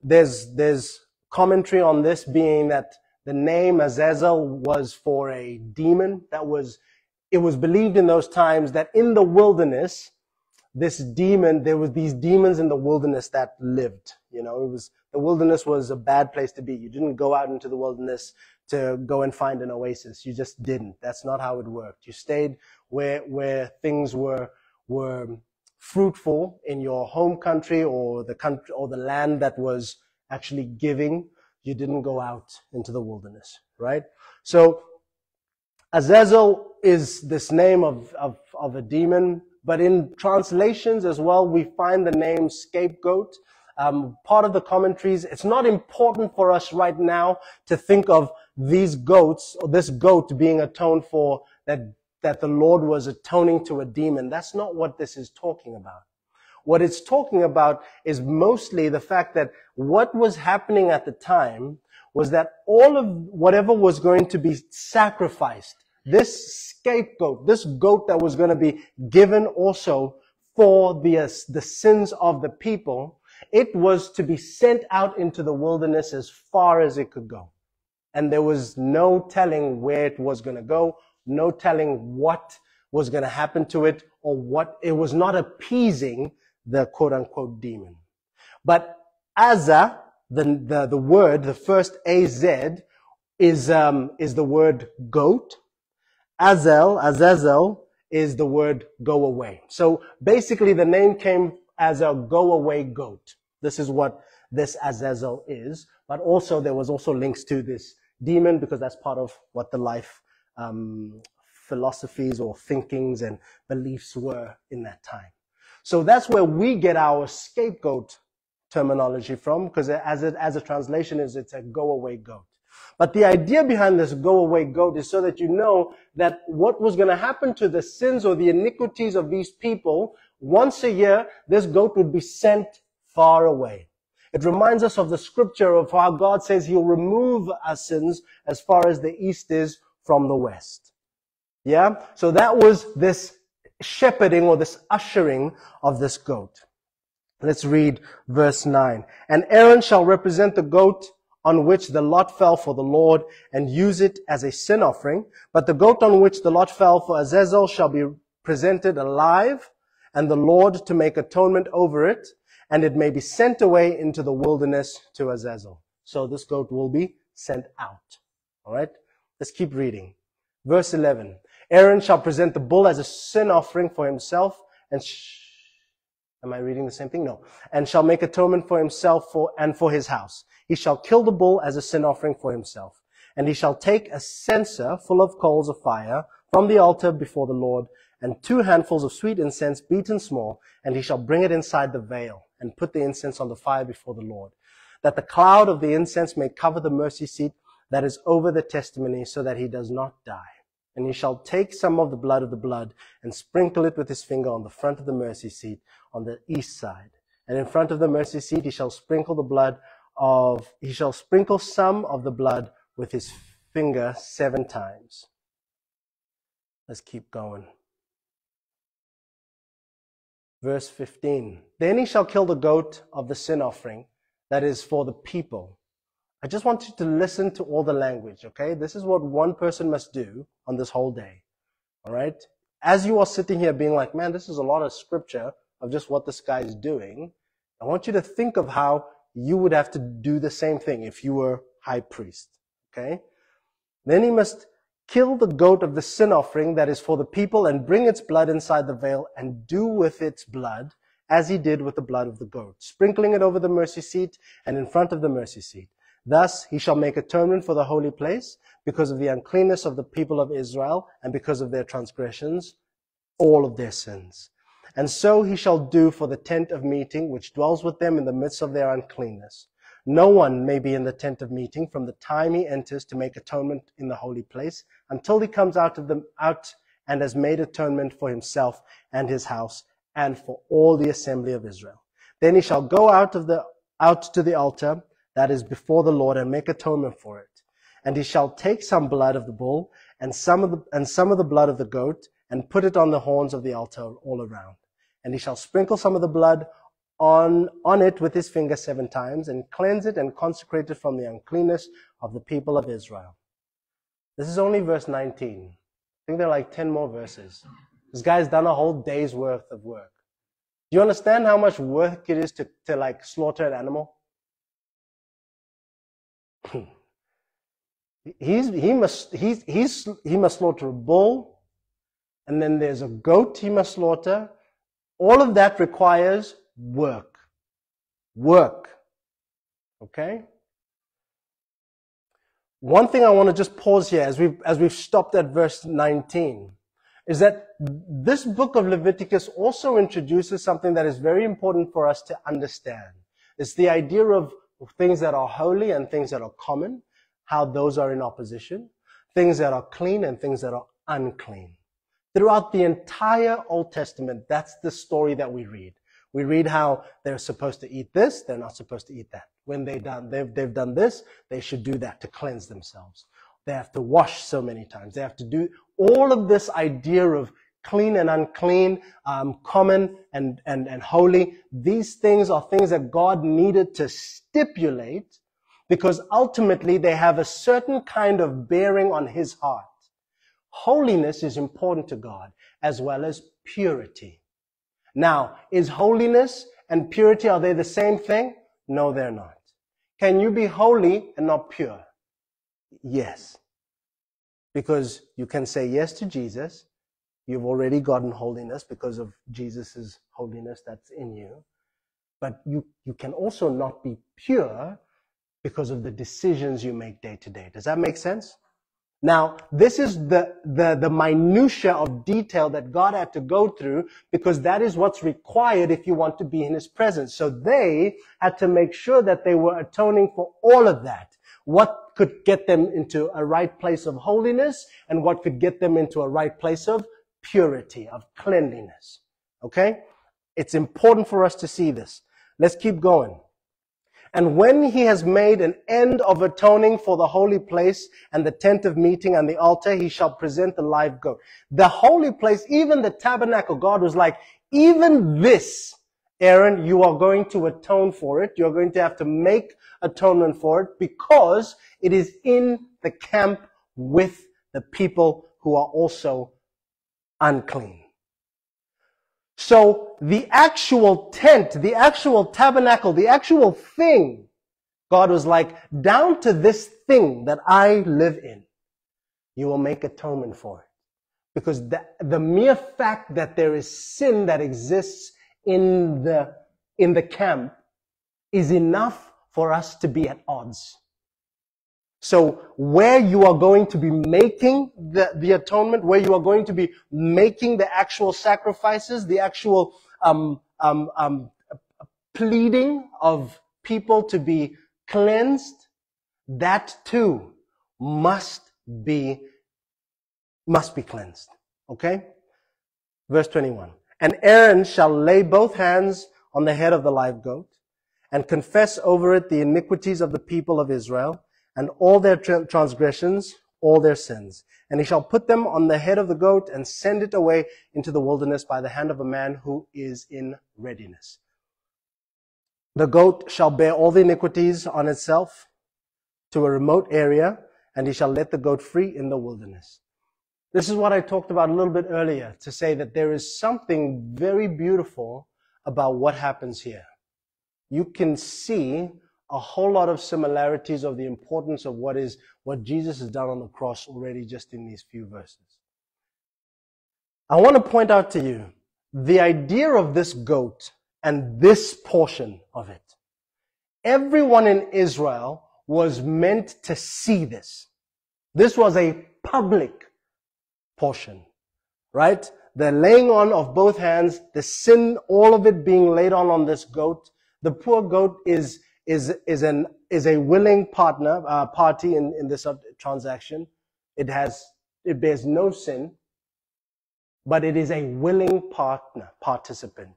There's there's commentary on this being that the name Azazel was for a demon that was. It was believed in those times that in the wilderness this demon, there was these demons in the wilderness that lived. You know, it was, the wilderness was a bad place to be. You didn't go out into the wilderness to go and find an oasis. You just didn't. That's not how it worked. You stayed where, where things were, were fruitful in your home country or the country or the land that was actually giving. You didn't go out into the wilderness, right? So Azazel is this name of, of, of a demon. But in translations as well, we find the name scapegoat. Um, part of the commentaries, it's not important for us right now to think of these goats or this goat being atoned for that, that the Lord was atoning to a demon. That's not what this is talking about. What it's talking about is mostly the fact that what was happening at the time was that all of whatever was going to be sacrificed, this scapegoat, this goat that was going to be given also for the, uh, the sins of the people, it was to be sent out into the wilderness as far as it could go. And there was no telling where it was going to go, no telling what was going to happen to it, or what, it was not appeasing the quote unquote demon. But Azza, the, the, the word, the first AZ, is, um, is the word goat. Azel, Azazel, is the word go away. So basically the name came as a go away goat. This is what this Azazel is. But also there was also links to this demon because that's part of what the life um, philosophies or thinkings and beliefs were in that time. So that's where we get our scapegoat terminology from, because as it, as a translation is, it's a go away goat. But the idea behind this go away goat is so that you know that what was going to happen to the sins or the iniquities of these people, once a year, this goat would be sent far away. It reminds us of the scripture of how God says he'll remove our sins as far as the east is from the west. Yeah? So that was this shepherding or this ushering of this goat. Let's read verse 9. And Aaron shall represent the goat on which the lot fell for the Lord and use it as a sin offering. But the goat on which the lot fell for Azazel shall be presented alive and the Lord to make atonement over it. And it may be sent away into the wilderness to Azazel. So this goat will be sent out. All right. Let's keep reading. Verse 11. Aaron shall present the bull as a sin offering for himself and sh- Am I reading the same thing? No. And shall make atonement for himself for, and for his house. He shall kill the bull as a sin offering for himself. And he shall take a censer full of coals of fire from the altar before the Lord and two handfuls of sweet incense beaten small, and he shall bring it inside the veil and put the incense on the fire before the Lord, that the cloud of the incense may cover the mercy seat that is over the testimony so that he does not die. And he shall take some of the blood of the blood and sprinkle it with his finger on the front of the mercy seat on the east side. And in front of the mercy seat he shall sprinkle the blood of, he shall sprinkle some of the blood with his finger seven times. Let's keep going. Verse 15. Then he shall kill the goat of the sin offering that is for the people I just want you to listen to all the language, okay? This is what one person must do on this whole day, all right? As you are sitting here being like, man, this is a lot of scripture of just what this guy is doing, I want you to think of how you would have to do the same thing if you were high priest, okay? Then he must kill the goat of the sin offering that is for the people and bring its blood inside the veil and do with its blood as he did with the blood of the goat, sprinkling it over the mercy seat and in front of the mercy seat. Thus he shall make atonement for the holy place because of the uncleanness of the people of Israel and because of their transgressions, all of their sins. And so he shall do for the tent of meeting which dwells with them in the midst of their uncleanness. No one may be in the tent of meeting from the time he enters to make atonement in the holy place until he comes out of the, out and has made atonement for himself and his house and for all the assembly of Israel. Then he shall go out of the, out to the altar that is before the Lord and make atonement for it. And he shall take some blood of the bull and some of the, and some of the blood of the goat and put it on the horns of the altar all around. And he shall sprinkle some of the blood on, on it with his finger seven times and cleanse it and consecrate it from the uncleanness of the people of Israel. This is only verse 19. I think there are like 10 more verses. This guy's done a whole day's worth of work. Do you understand how much work it is to, to like slaughter an animal? He's, he, must, he's, he's, he must slaughter a bull, and then there's a goat he must slaughter. All of that requires work. Work. Okay? One thing I want to just pause here as we've, as we've stopped at verse 19 is that this book of Leviticus also introduces something that is very important for us to understand. It's the idea of things that are holy and things that are common, how those are in opposition, things that are clean and things that are unclean. Throughout the entire Old Testament, that's the story that we read. We read how they're supposed to eat this, they're not supposed to eat that. When they done, they've, they've done this, they should do that to cleanse themselves. They have to wash so many times. They have to do all of this idea of clean and unclean, um, common and, and, and holy. These things are things that God needed to stipulate because ultimately they have a certain kind of bearing on his heart. Holiness is important to God as well as purity. Now, is holiness and purity, are they the same thing? No, they're not. Can you be holy and not pure? Yes. Because you can say yes to Jesus. You've already gotten holiness because of Jesus' holiness that's in you. But you, you can also not be pure because of the decisions you make day to day. Does that make sense? Now, this is the, the, the minutia of detail that God had to go through because that is what's required if you want to be in His presence. So they had to make sure that they were atoning for all of that. What could get them into a right place of holiness and what could get them into a right place of purity, of cleanliness. Okay? It's important for us to see this. Let's keep going. And when he has made an end of atoning for the holy place and the tent of meeting and the altar, he shall present the live goat. The holy place, even the tabernacle, God was like, even this, Aaron, you are going to atone for it. You're going to have to make atonement for it because it is in the camp with the people who are also unclean. So the actual tent, the actual tabernacle, the actual thing, God was like, down to this thing that I live in, you will make atonement for it. Because the, the mere fact that there is sin that exists in the, in the camp is enough for us to be at odds. So where you are going to be making the, the atonement, where you are going to be making the actual sacrifices, the actual um, um, um, pleading of people to be cleansed, that too must be must be cleansed. Okay? Verse 21. And Aaron shall lay both hands on the head of the live goat and confess over it the iniquities of the people of Israel and all their transgressions, all their sins. And he shall put them on the head of the goat and send it away into the wilderness by the hand of a man who is in readiness. The goat shall bear all the iniquities on itself to a remote area, and he shall let the goat free in the wilderness. This is what I talked about a little bit earlier to say that there is something very beautiful about what happens here. You can see a whole lot of similarities of the importance of what is what Jesus has done on the cross already just in these few verses. I want to point out to you the idea of this goat and this portion of it. Everyone in Israel was meant to see this. This was a public portion, right? The laying on of both hands, the sin, all of it being laid on on this goat. The poor goat is is, is, an, is a willing partner, uh, party in, in this transaction. It has, it bears no sin, but it is a willing partner, participant.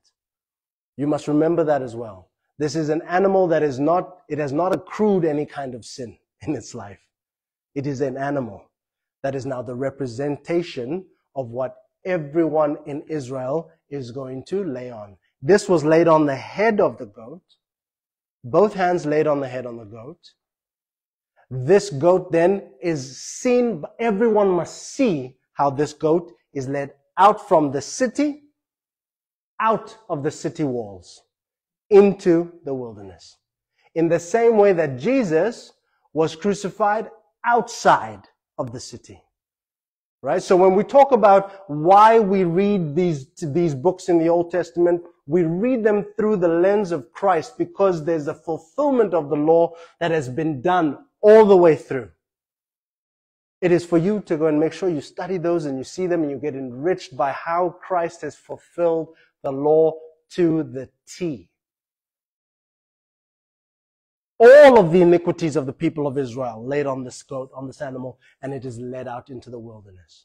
You must remember that as well. This is an animal that is not, it has not accrued any kind of sin in its life. It is an animal that is now the representation of what everyone in Israel is going to lay on. This was laid on the head of the goat both hands laid on the head on the goat. This goat then is seen, everyone must see how this goat is led out from the city, out of the city walls, into the wilderness. In the same way that Jesus was crucified outside of the city. Right? So when we talk about why we read these, these books in the Old Testament, we read them through the lens of Christ because there's a fulfillment of the law that has been done all the way through. It is for you to go and make sure you study those and you see them and you get enriched by how Christ has fulfilled the law to the T. All of the iniquities of the people of Israel laid on this goat, on this animal, and it is led out into the wilderness.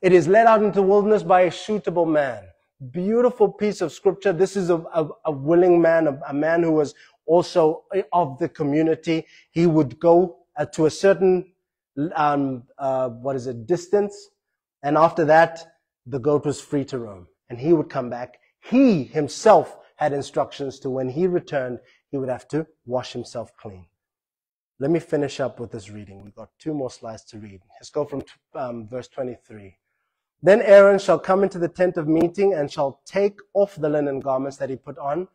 It is led out into the wilderness by a suitable man. Beautiful piece of scripture. This is a, a, a willing man, a, a man who was also of the community. He would go uh, to a certain um, uh, what is it, distance. And after that, the goat was free to roam. And he would come back. He himself had instructions to when he returned, he would have to wash himself clean. Let me finish up with this reading. We've got two more slides to read. Let's go from um, verse 23. Then Aaron shall come into the tent of meeting and shall take off the linen garments that he put on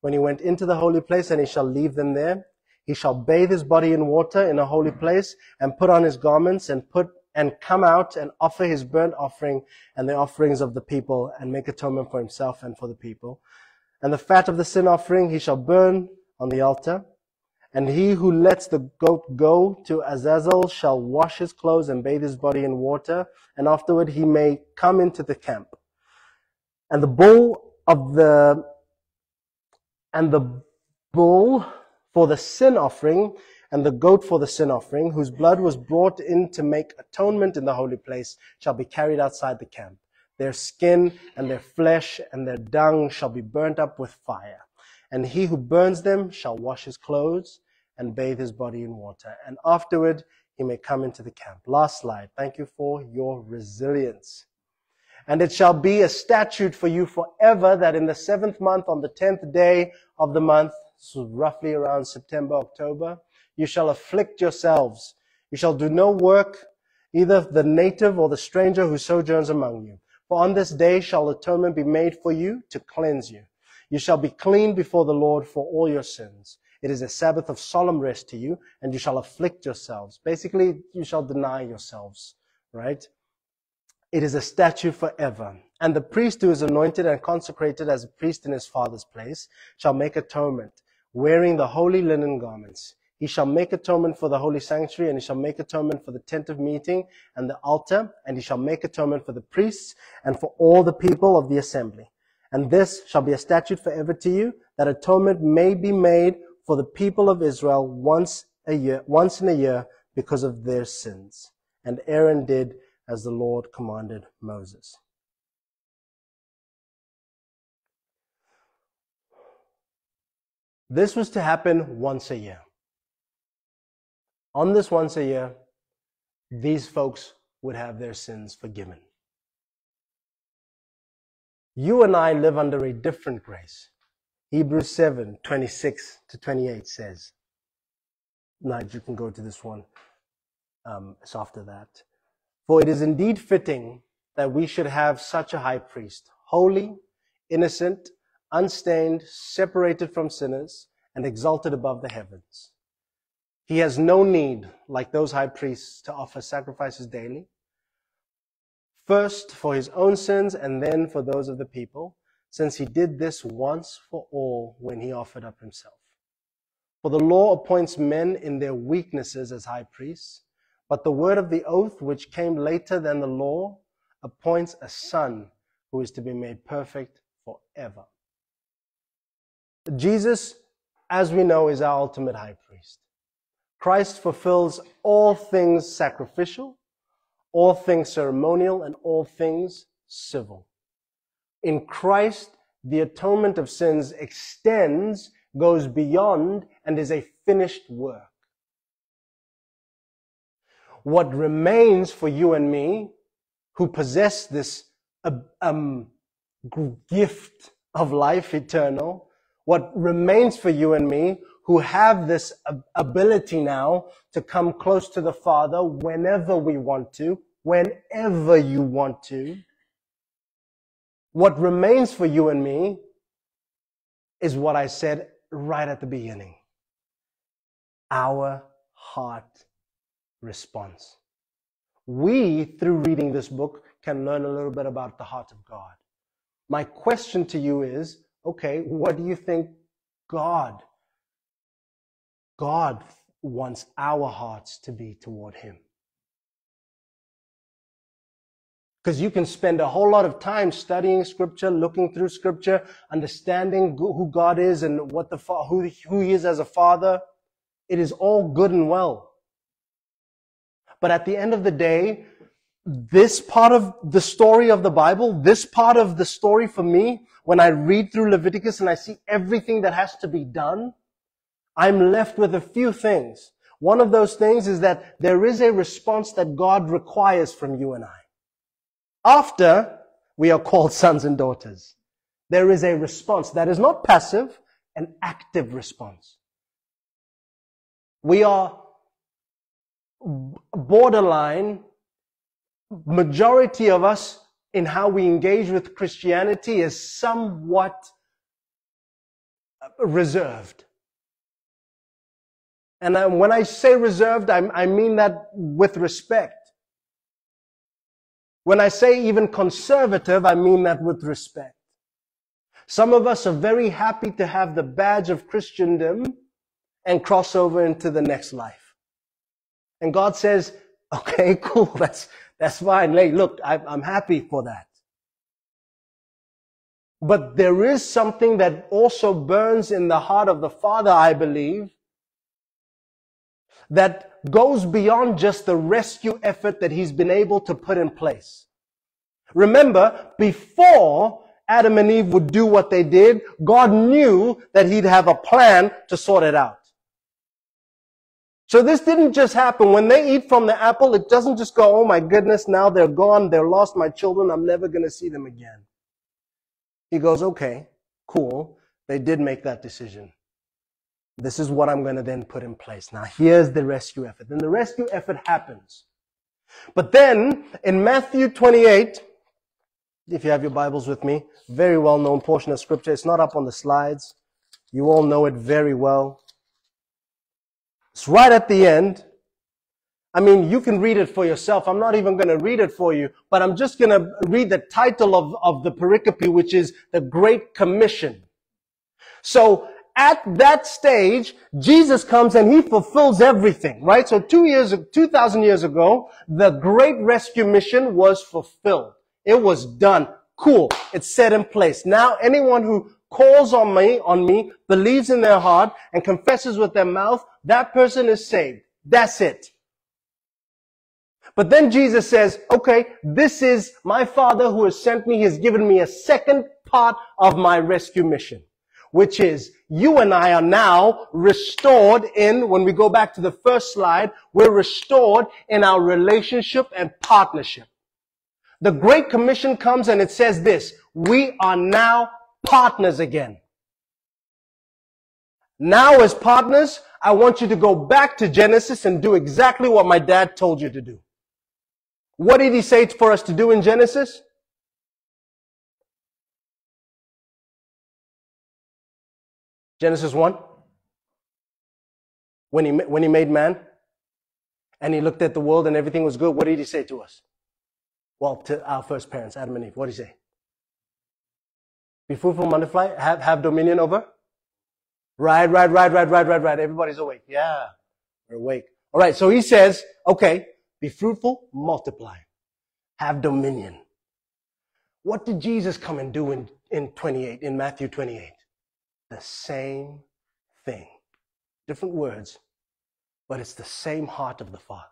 when he went into the holy place and he shall leave them there. He shall bathe his body in water in a holy place and put on his garments and put and come out and offer his burnt offering and the offerings of the people and make atonement for himself and for the people. And the fat of the sin offering he shall burn on the altar. And he who lets the goat go to Azazel shall wash his clothes and bathe his body in water, and afterward he may come into the camp. And the bull of the, and the bull for the sin offering and the goat for the sin offering, whose blood was brought in to make atonement in the holy place, shall be carried outside the camp. Their skin and their flesh and their dung shall be burnt up with fire. And he who burns them shall wash his clothes and bathe his body in water. And afterward he may come into the camp. Last slide. Thank you for your resilience. And it shall be a statute for you forever that in the seventh month on the tenth day of the month, so roughly around September, October, you shall afflict yourselves. You shall do no work, either the native or the stranger who sojourns among you. For on this day shall atonement be made for you to cleanse you. You shall be clean before the Lord for all your sins. It is a Sabbath of solemn rest to you, and you shall afflict yourselves. Basically, you shall deny yourselves, right? It is a statute forever. And the priest who is anointed and consecrated as a priest in his father's place shall make atonement wearing the holy linen garments. He shall make atonement for the holy sanctuary, and he shall make atonement for the tent of meeting and the altar, and he shall make atonement for the priests and for all the people of the assembly. And this shall be a statute forever to you, that atonement may be made for the people of Israel once a year, once in a year, because of their sins. And Aaron did as the Lord commanded Moses. This was to happen once a year. On this once a year, these folks would have their sins forgiven. You and I live under a different grace. Hebrews 7 26 to 28 says, Nigel, you can go to this one. Um, it's after that. For it is indeed fitting that we should have such a high priest, holy, innocent, unstained, separated from sinners, and exalted above the heavens. He has no need, like those high priests, to offer sacrifices daily. First for his own sins and then for those of the people, since he did this once for all when he offered up himself. For the law appoints men in their weaknesses as high priests, but the word of the oath, which came later than the law, appoints a son who is to be made perfect forever. Jesus, as we know, is our ultimate high priest. Christ fulfills all things sacrificial, all things ceremonial, and all things civil. In Christ, the atonement of sins extends, goes beyond, and is a finished work. What remains for you and me, who possess this um, gift of life eternal, what remains for you and me who have this ability now to come close to the Father whenever we want to, whenever you want to. What remains for you and me is what I said right at the beginning. Our heart response. We, through reading this book, can learn a little bit about the heart of God. My question to you is, okay, what do you think God, God wants our hearts to be toward Him? Because you can spend a whole lot of time studying scripture, looking through scripture, understanding who God is and what the, who, who he is as a father. It is all good and well. But at the end of the day, this part of the story of the Bible, this part of the story for me, when I read through Leviticus and I see everything that has to be done, I'm left with a few things. One of those things is that there is a response that God requires from you and I. After we are called sons and daughters, there is a response that is not passive, an active response. We are borderline, majority of us in how we engage with Christianity is somewhat reserved. And when I say reserved, I mean that with respect. When I say even conservative, I mean that with respect. Some of us are very happy to have the badge of Christendom and cross over into the next life. And God says, okay, cool, that's, that's fine. Hey, look, I, I'm happy for that. But there is something that also burns in the heart of the Father, I believe, that goes beyond just the rescue effort that he's been able to put in place. Remember, before Adam and Eve would do what they did, God knew that he'd have a plan to sort it out. So this didn't just happen. When they eat from the apple, it doesn't just go, oh my goodness, now they're gone, they're lost, my children, I'm never going to see them again. He goes, okay, cool. They did make that decision. This is what I'm going to then put in place. Now here's the rescue effort. Then the rescue effort happens. But then in Matthew 28, if you have your Bibles with me, very well known portion of scripture. It's not up on the slides. You all know it very well. It's right at the end. I mean, you can read it for yourself. I'm not even going to read it for you, but I'm just going to read the title of, of the pericope, which is the Great Commission. So at that stage, Jesus comes and he fulfills everything, right? So two years, 2000 years ago, the great rescue mission was fulfilled. It was done. Cool. It's set in place. Now anyone who calls on me, on me, believes in their heart and confesses with their mouth, that person is saved. That's it. But then Jesus says, okay, this is my father who has sent me. He has given me a second part of my rescue mission which is you and I are now restored in, when we go back to the first slide, we're restored in our relationship and partnership. The Great Commission comes and it says this, we are now partners again. Now as partners, I want you to go back to Genesis and do exactly what my dad told you to do. What did he say for us to do in Genesis? Genesis 1. When he, when he made man and he looked at the world and everything was good, what did he say to us? Well, to our first parents, Adam and Eve, what did he say? Be fruitful, multiply, have, have dominion over? Right, right, right, right, right, right, right. Everybody's awake. Yeah, we're awake. All right, so he says, okay, be fruitful, multiply, have dominion. What did Jesus come and do in, in 28, in Matthew 28? The same thing. Different words, but it's the same heart of the Father.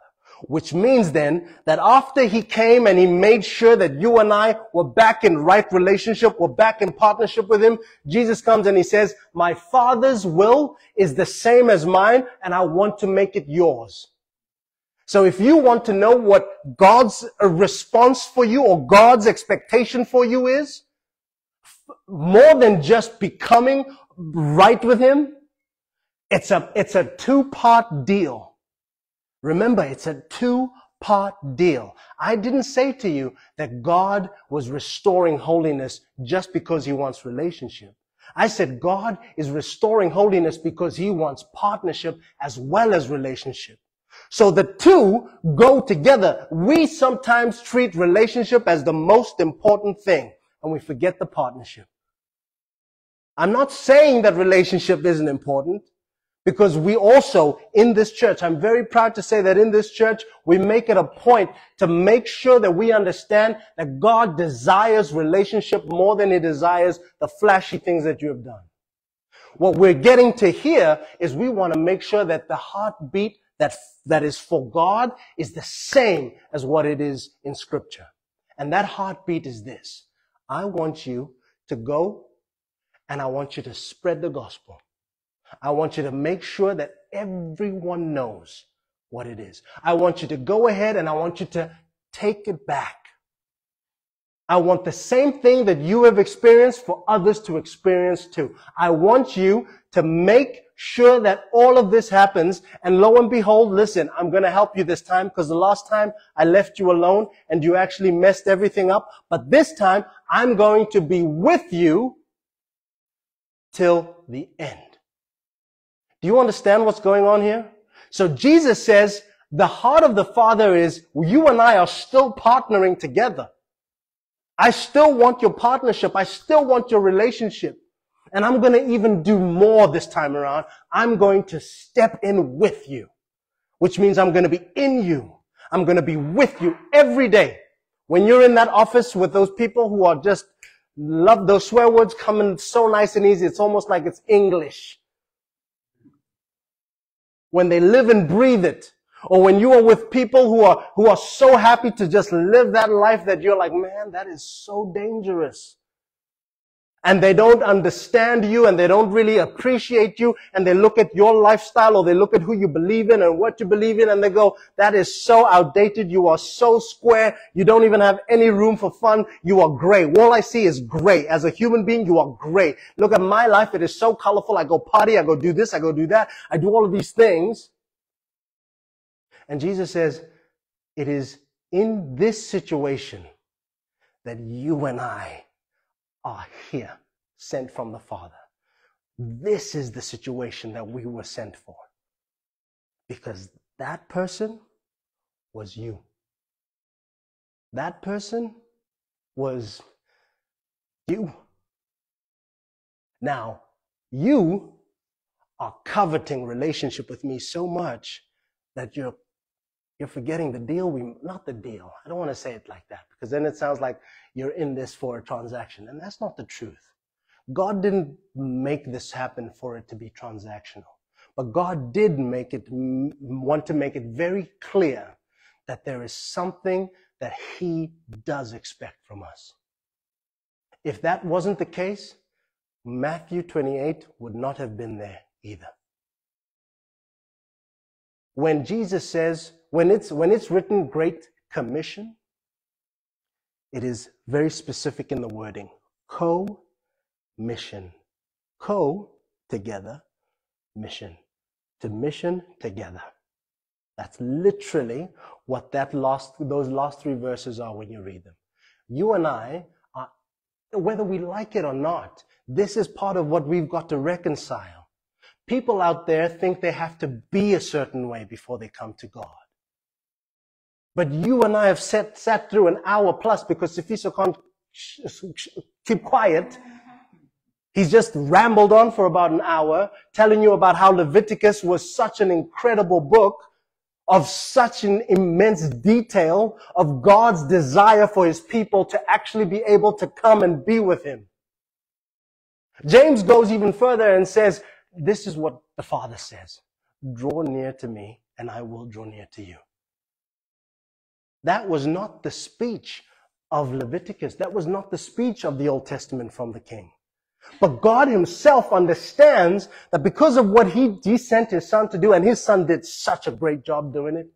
Which means then that after he came and he made sure that you and I were back in right relationship, were back in partnership with him, Jesus comes and he says, my Father's will is the same as mine and I want to make it yours. So if you want to know what God's uh, response for you or God's expectation for you is, more than just becoming right with him, it's a, it's a two-part deal. Remember, it's a two-part deal. I didn't say to you that God was restoring holiness just because he wants relationship. I said God is restoring holiness because he wants partnership as well as relationship. So the two go together. We sometimes treat relationship as the most important thing and we forget the partnership. I'm not saying that relationship isn't important, Because we also, in this church, I'm very proud to say that in this church, we make it a point to make sure that we understand that God desires relationship more than he desires the flashy things that you have done. What we're getting to here is we want to make sure that the heartbeat that, that is for God is the same as what it is in scripture. And that heartbeat is this. I want you to go and I want you to spread the gospel. I want you to make sure that everyone knows what it is. I want you to go ahead and I want you to take it back. I want the same thing that you have experienced for others to experience too. I want you to make sure that all of this happens. And lo and behold, listen, I'm going to help you this time because the last time I left you alone and you actually messed everything up. But this time I'm going to be with you till the end. Do you understand what's going on here? So Jesus says the heart of the Father is you and I are still partnering together. I still want your partnership. I still want your relationship. And I'm going to even do more this time around. I'm going to step in with you, which means I'm going to be in you. I'm going to be with you every day. When you're in that office with those people who are just love those swear words coming so nice and easy. It's almost like it's English when they live and breathe it. Or when you are with people who are, who are so happy to just live that life that you're like, man, that is so dangerous. And they don't understand you and they don't really appreciate you and they look at your lifestyle or they look at who you believe in and what you believe in and they go, that is so outdated. You are so square. You don't even have any room for fun. You are gray. All I see is gray. As a human being, you are gray. Look at my life. It is so colorful. I go party. I go do this. I go do that. I do all of these things. And Jesus says, it is in this situation that you and I are here, sent from the Father. This is the situation that we were sent for. Because that person was you. That person was you. Now, you are coveting relationship with me so much that you're you're forgetting the deal we not the deal i don't want to say it like that because then it sounds like you're in this for a transaction and that's not the truth. God didn't make this happen for it to be transactional but god did make it mm, want to make it very clear that there is something that he does expect from us. If that wasn't the case matthew 28 would not have been there either when jesus says when it's, when it's written Great Commission, it is very specific in the wording. Co-mission. Co, together, mission. To mission together. That's literally what that last, those last three verses are when you read them. You and I are, whether we like it or not, this is part of what we've got to reconcile. People out there think they have to be a certain way before they come to God. But you and I have sat, sat through an hour plus because Sifiso can't keep quiet. He's just rambled on for about an hour telling you about how Leviticus was such an incredible book of such an immense detail of God's desire for his people to actually be able to come and be with him. James goes even further and says, this is what the Father says. Draw near to me and I will draw near to you. That was not the speech of Leviticus. That was not the speech of the Old Testament from the king. But God himself understands that because of what he, he sent his son to do, and his son did such a great job doing it,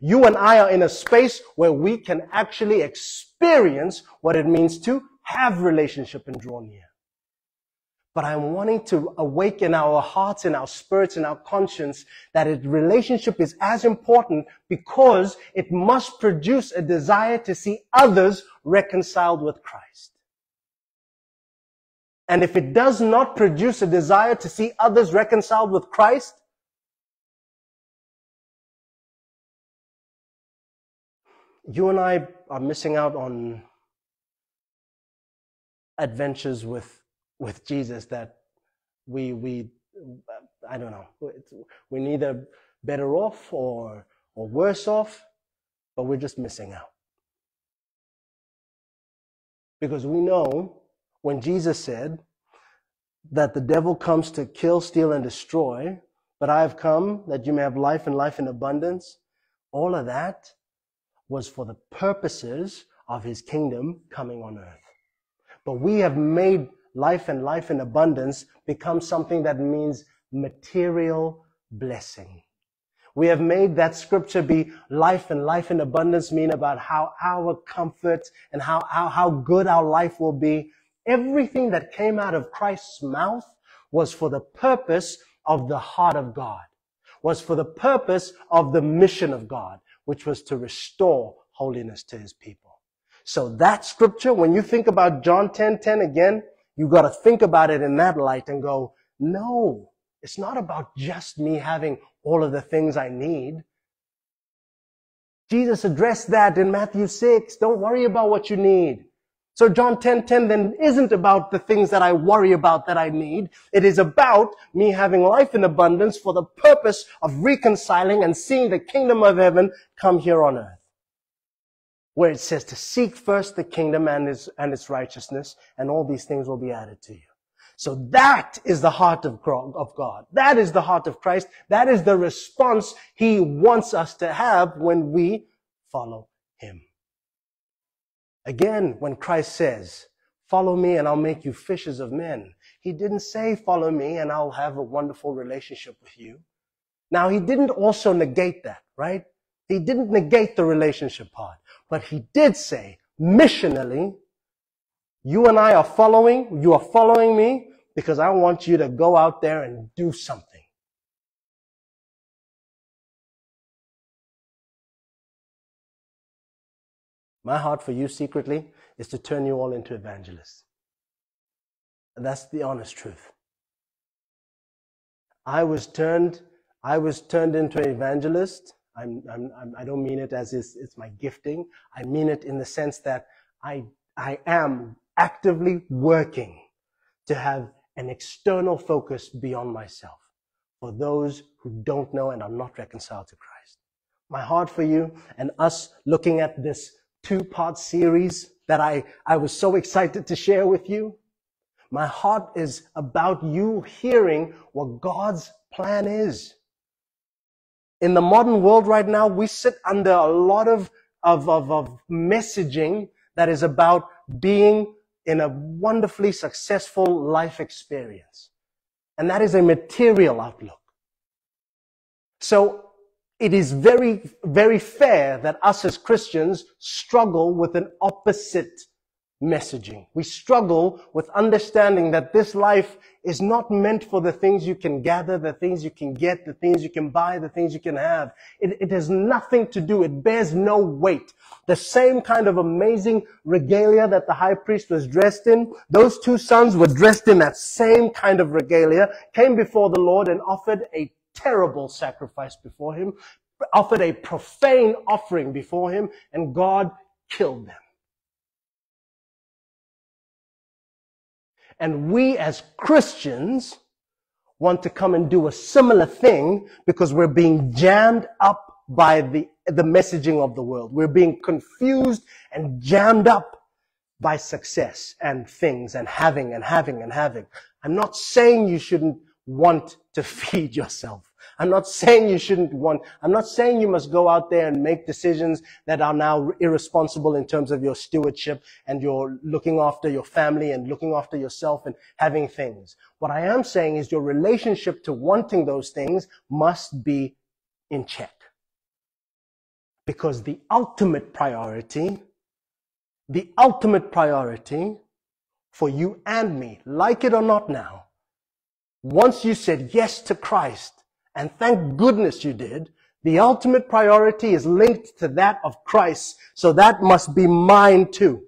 you and I are in a space where we can actually experience what it means to have relationship and draw near but I'm wanting to awaken our hearts and our spirits and our conscience that a relationship is as important because it must produce a desire to see others reconciled with Christ. And if it does not produce a desire to see others reconciled with Christ, you and I are missing out on adventures with with Jesus that we we I don't know. We're neither better off or, or worse off, but we're just missing out. Because we know when Jesus said that the devil comes to kill, steal, and destroy, but I have come that you may have life and life in abundance, all of that was for the purposes of his kingdom coming on earth. But we have made life and life in abundance become something that means material blessing. We have made that scripture be life and life in abundance mean about how our comfort and how, how, how good our life will be. Everything that came out of Christ's mouth was for the purpose of the heart of God, was for the purpose of the mission of God, which was to restore holiness to his people. So that scripture, when you think about John 10, 10 again, you got to think about it in that light and go, no, it's not about just me having all of the things I need. Jesus addressed that in Matthew 6. Don't worry about what you need. So John 10, 10 then isn't about the things that I worry about that I need. It is about me having life in abundance for the purpose of reconciling and seeing the kingdom of heaven come here on earth. Where it says to seek first the kingdom and its, and its righteousness and all these things will be added to you. So that is the heart of God. That is the heart of Christ. That is the response He wants us to have when we follow Him. Again, when Christ says, follow me and I'll make you fishers of men, He didn't say, follow me and I'll have a wonderful relationship with you. Now, He didn't also negate that, right? He didn't negate the relationship part, but He did say, missionally, you and I are following, you are following me because I want you to go out there and do something. My heart for you secretly is to turn you all into evangelists. And that's the honest truth. I was turned, I was turned into an evangelist. I'm, I'm, I'm, I do not mean it as it's, it's my gifting. I mean it in the sense that I, I am actively working to have an external focus beyond myself for those who don't know and are not reconciled to Christ. My heart for you and us looking at this two part series that I, I was so excited to share with you. My heart is about you hearing what God's plan is. In the modern world right now, we sit under a lot of, of, of, of messaging that is about being in a wonderfully successful life experience. And that is a material outlook. So it is very, very fair that us as Christians struggle with an opposite messaging. We struggle with understanding that this life is not meant for the things you can gather, the things you can get, the things you can buy, the things you can have. It, it has nothing to do. It bears no weight. The same kind of amazing regalia that the high priest was dressed in, those two sons were dressed in that same kind of regalia, came before the Lord and offered a terrible sacrifice before him, offered a profane offering before him, and God killed them. And we as Christians want to come and do a similar thing because we're being jammed up by the, the messaging of the world. We're being confused and jammed up by success and things and having and having and having. I'm not saying you shouldn't want to feed yourself. I'm not saying you shouldn't want, I'm not saying you must go out there and make decisions that are now irresponsible in terms of your stewardship and your looking after your family and looking after yourself and having things. What I am saying is your relationship to wanting those things must be in check. Because the ultimate priority, the ultimate priority for you and me, like it or not now, once you said yes to Christ, and thank goodness you did. The ultimate priority is linked to that of Christ. So that must be mine too.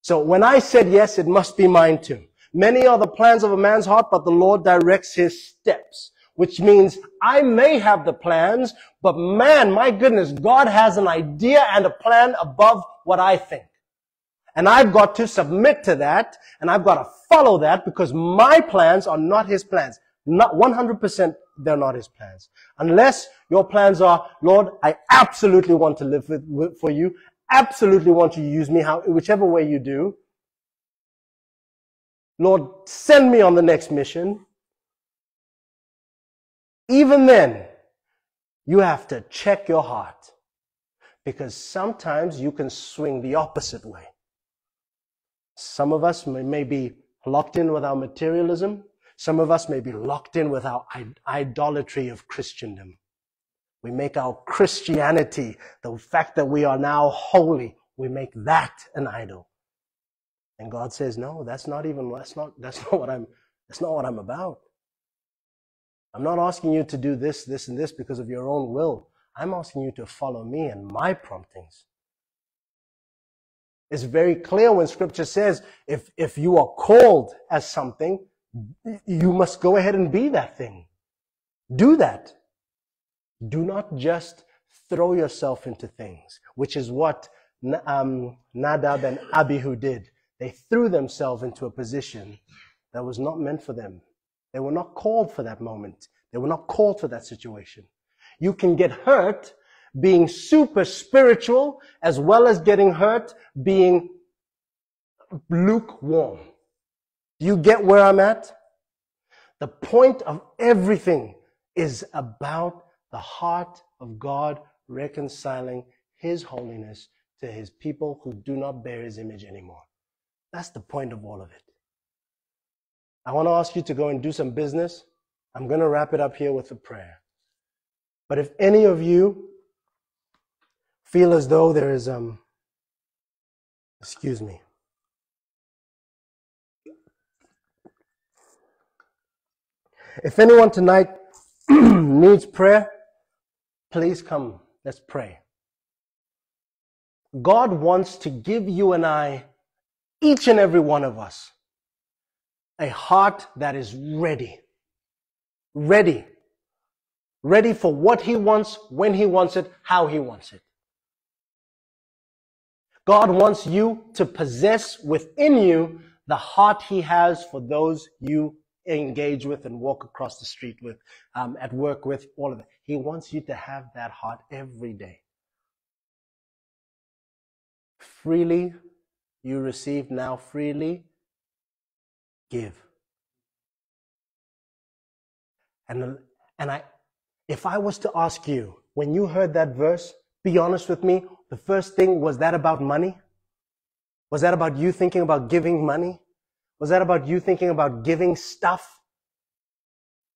So when I said yes, it must be mine too. Many are the plans of a man's heart, but the Lord directs his steps. Which means I may have the plans, but man, my goodness, God has an idea and a plan above what I think. And I've got to submit to that, and I've got to follow that because my plans are not his plans. not 100% they're not his plans. Unless your plans are, Lord, I absolutely want to live with, with, for you, absolutely want you to use me how, whichever way you do. Lord, send me on the next mission. Even then, you have to check your heart because sometimes you can swing the opposite way. Some of us may, may be locked in with our materialism. Some of us may be locked in with our idolatry of Christendom. We make our Christianity, the fact that we are now holy, we make that an idol. And God says, no, that's not even, that's not, that's not what I'm, that's not what I'm about. I'm not asking you to do this, this, and this because of your own will. I'm asking you to follow me and my promptings. It's very clear when scripture says if, if you are called as something, you must go ahead and be that thing. Do that. Do not just throw yourself into things, which is what um, Nadab and Abihu did. They threw themselves into a position that was not meant for them. They were not called for that moment. They were not called for that situation. You can get hurt being super spiritual as well as getting hurt being lukewarm. Do you get where I'm at? The point of everything is about the heart of God reconciling His holiness to His people who do not bear His image anymore. That's the point of all of it. I want to ask you to go and do some business. I'm going to wrap it up here with a prayer. But if any of you feel as though there is, um, excuse me, if anyone tonight needs prayer, please come. Let's pray. God wants to give you and I, each and every one of us, a heart that is ready. Ready. Ready for what He wants, when He wants it, how He wants it. God wants you to possess within you the heart He has for those you engage with and walk across the street with, um, at work with, all of it. He wants you to have that heart every day. Freely you receive now, freely give. And, and I, if I was to ask you, when you heard that verse, be honest with me, the first thing, was that about money? Was that about you thinking about giving money? Was that about you thinking about giving stuff?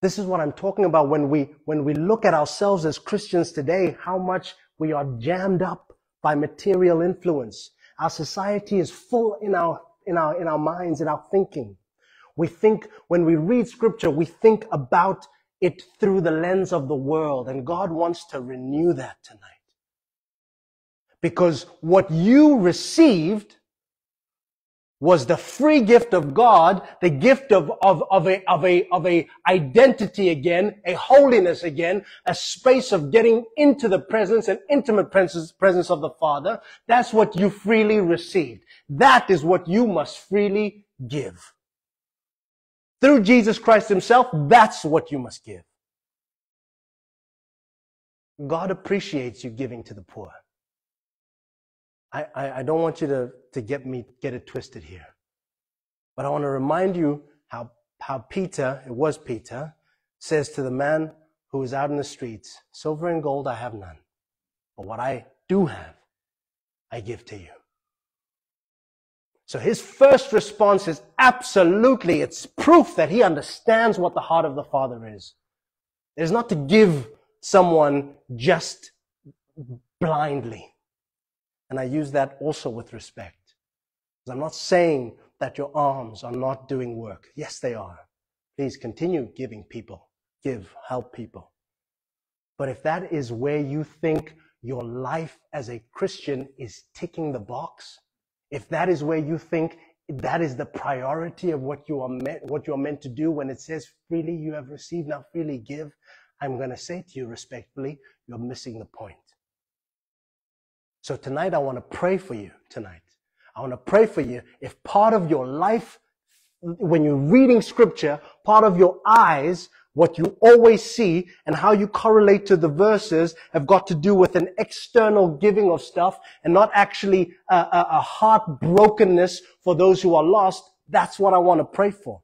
This is what I'm talking about when we, when we look at ourselves as Christians today, how much we are jammed up by material influence. Our society is full in our, in our, in our minds, in our thinking. We think, when we read scripture, we think about it through the lens of the world. And God wants to renew that tonight. Because what you received was the free gift of God, the gift of, of, of, a, of, a, of a identity again, a holiness again, a space of getting into the presence and intimate presence, presence of the Father. That's what you freely received. That is what you must freely give. Through Jesus Christ himself, that's what you must give. God appreciates you giving to the poor. I, I, don't want you to, to get me, get it twisted here. But I want to remind you how, how Peter, it was Peter, says to the man who is out in the streets, silver and gold I have none. But what I do have, I give to you. So his first response is absolutely, it's proof that he understands what the heart of the Father is. It is not to give someone just blindly. And I use that also with respect. Because I'm not saying that your arms are not doing work. Yes, they are. Please continue giving people. Give, help people. But if that is where you think your life as a Christian is ticking the box, if that is where you think that is the priority of what you are meant, what you are meant to do when it says freely you have received, now freely give, I'm going to say to you respectfully, you're missing the point. So tonight I want to pray for you tonight. I want to pray for you. If part of your life when you're reading scripture, part of your eyes, what you always see and how you correlate to the verses have got to do with an external giving of stuff and not actually a, a, a heart brokenness for those who are lost. That's what I want to pray for.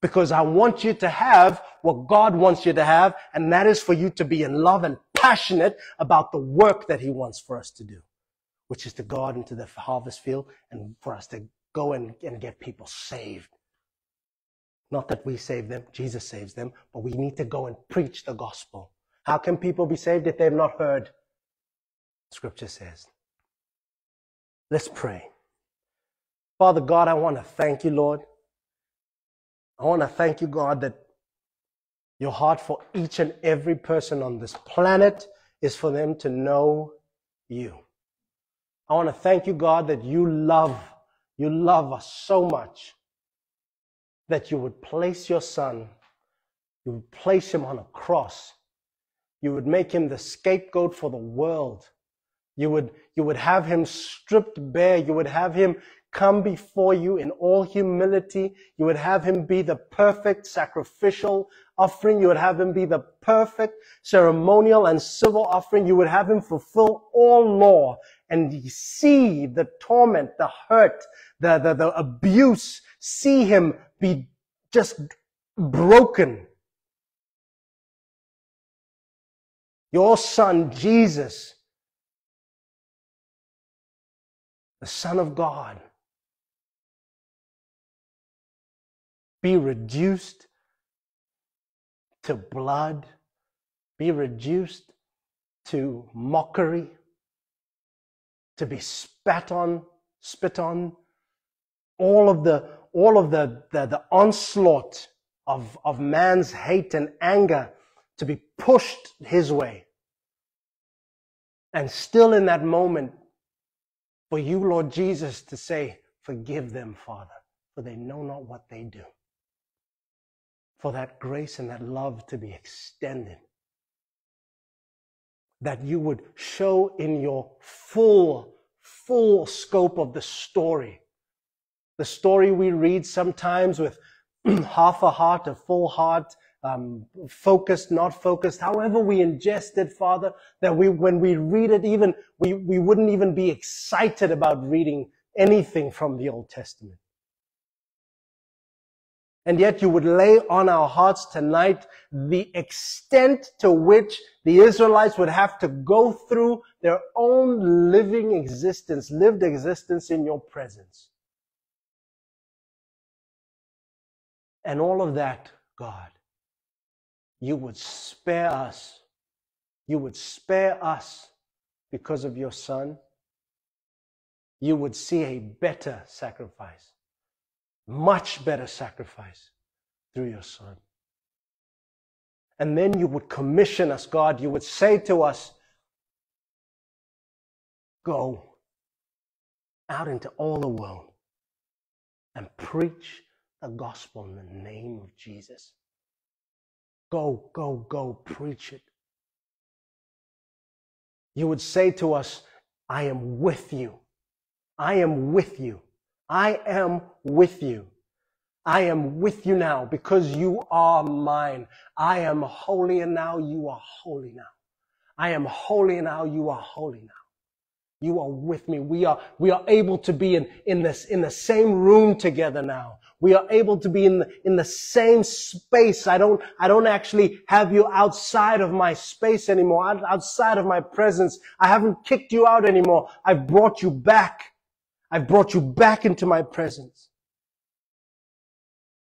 Because I want you to have what God wants you to have, and that is for you to be in love and passionate about the work that He wants for us to do, which is to go out into the harvest field and for us to go and, and get people saved. Not that we save them, Jesus saves them, but we need to go and preach the gospel. How can people be saved if they've not heard? Scripture says. Let's pray. Father God, I want to thank you, Lord. I want to thank you, God, that your heart for each and every person on this planet is for them to know you. I want to thank you, God, that you love, you love us so much that you would place your son, you would place him on a cross. You would make him the scapegoat for the world. You would, you would have him stripped bare. You would have him come before you in all humility. You would have him be the perfect sacrificial offering. You would have him be the perfect ceremonial and civil offering. You would have him fulfill all law and see the torment, the hurt, the, the, the abuse, see him be just broken. Your son, Jesus, the Son of God, be reduced to blood, be reduced to mockery, to be spat on, spit on, all of the all of the, the, the onslaught of, of man's hate and anger to be pushed his way. And still in that moment, for you, Lord Jesus, to say, Forgive them, Father, for they know not what they do. For that grace and that love to be extended. That you would show in your full, full scope of the story the story we read sometimes with half a heart, a full heart, um, focused, not focused, however we ingest it, Father, that we, when we read it, even, we, we wouldn't even be excited about reading anything from the Old Testament. And yet you would lay on our hearts tonight the extent to which the Israelites would have to go through their own living existence, lived existence in your presence. And all of that, God, you would spare us. You would spare us because of your Son. You would see a better sacrifice, much better sacrifice through your Son. And then you would commission us, God. You would say to us, Go out into all the world and preach the gospel in the name of Jesus. Go, go, go, preach it. You would say to us, I am with you. I am with you. I am with you. I am with you now because you are mine. I am holy and now you are holy now. I am holy and now you are holy now. You are with me. We are, we are able to be in, in this, in the same room together now. We are able to be in the, in the same space. I don't, I don't actually have you outside of my space anymore, outside of my presence. I haven't kicked you out anymore. I've brought you back. I've brought you back into my presence.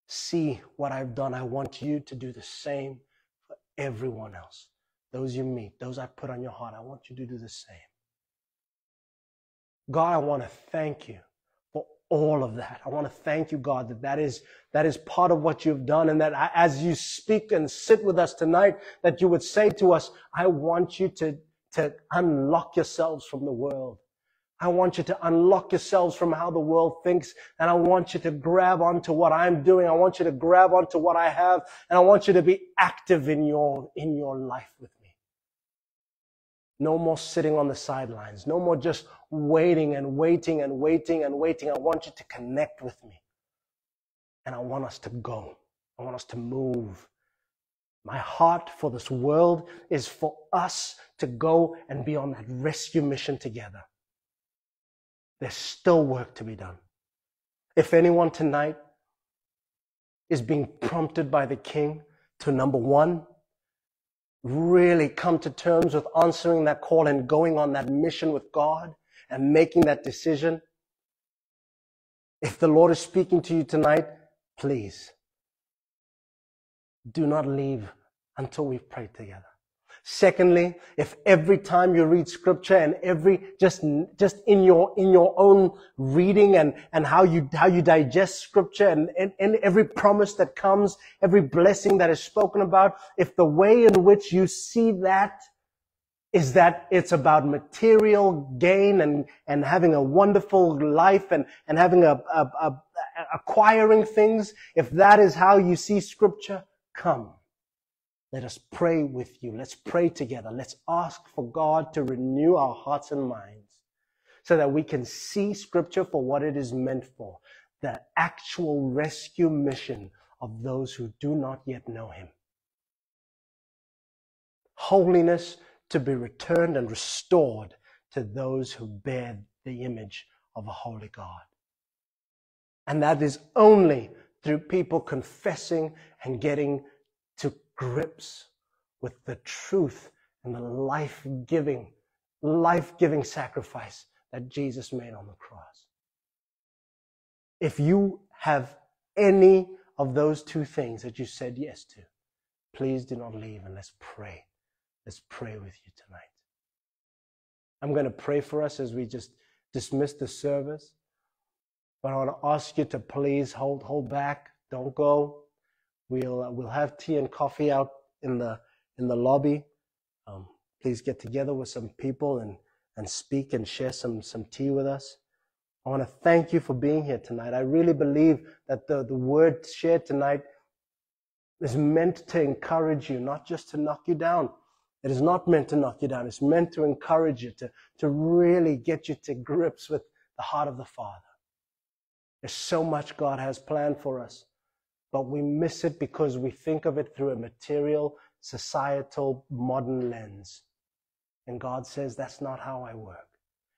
See what I've done. I want you to do the same for everyone else. Those you meet, those I put on your heart, I want you to do the same. God, I want to thank you for all of that. I want to thank you, God, that that is, that is part of what you've done and that as you speak and sit with us tonight, that you would say to us, I want you to, to unlock yourselves from the world. I want you to unlock yourselves from how the world thinks, and I want you to grab onto what I'm doing. I want you to grab onto what I have, and I want you to be active in your, in your life with me. No more sitting on the sidelines. No more just waiting and waiting and waiting and waiting. I want you to connect with me. and I want us to go. I want us to move. My heart for this world is for us to go and be on that rescue mission together. There's still work to be done. If anyone tonight is being prompted by the King to number one, really come to terms with answering that call and going on that mission with God and making that decision. If the Lord is speaking to you tonight, please do not leave until we've prayed together. Secondly, if every time you read scripture and every, just, just in your, in your own reading and, and how you, how you digest scripture and, and, and every promise that comes, every blessing that is spoken about, if the way in which you see that is that it's about material gain and, and having a wonderful life and, and having a, a, a acquiring things, if that is how you see scripture, come. Let us pray with you. Let's pray together. Let's ask for God to renew our hearts and minds so that we can see scripture for what it is meant for. The actual rescue mission of those who do not yet know him. Holiness to be returned and restored to those who bear the image of a holy God. And that is only through people confessing and getting grips with the truth and the life giving, life giving sacrifice that Jesus made on the cross. If you have any of those two things that you said yes to, please do not leave and let's pray. Let's pray with you tonight. I'm going to pray for us as we just dismiss the service. But I want to ask you to please hold hold back. Don't go. We'll, uh, we'll have tea and coffee out in the, in the lobby. Um, please get together with some people and, and speak and share some, some tea with us. I want to thank you for being here tonight. I really believe that the, the word shared tonight is meant to encourage you, not just to knock you down. It is not meant to knock you down. It's meant to encourage you, to, to really get you to grips with the heart of the Father. There's so much God has planned for us but we miss it because we think of it through a material, societal, modern lens. And God says, that's not how I work.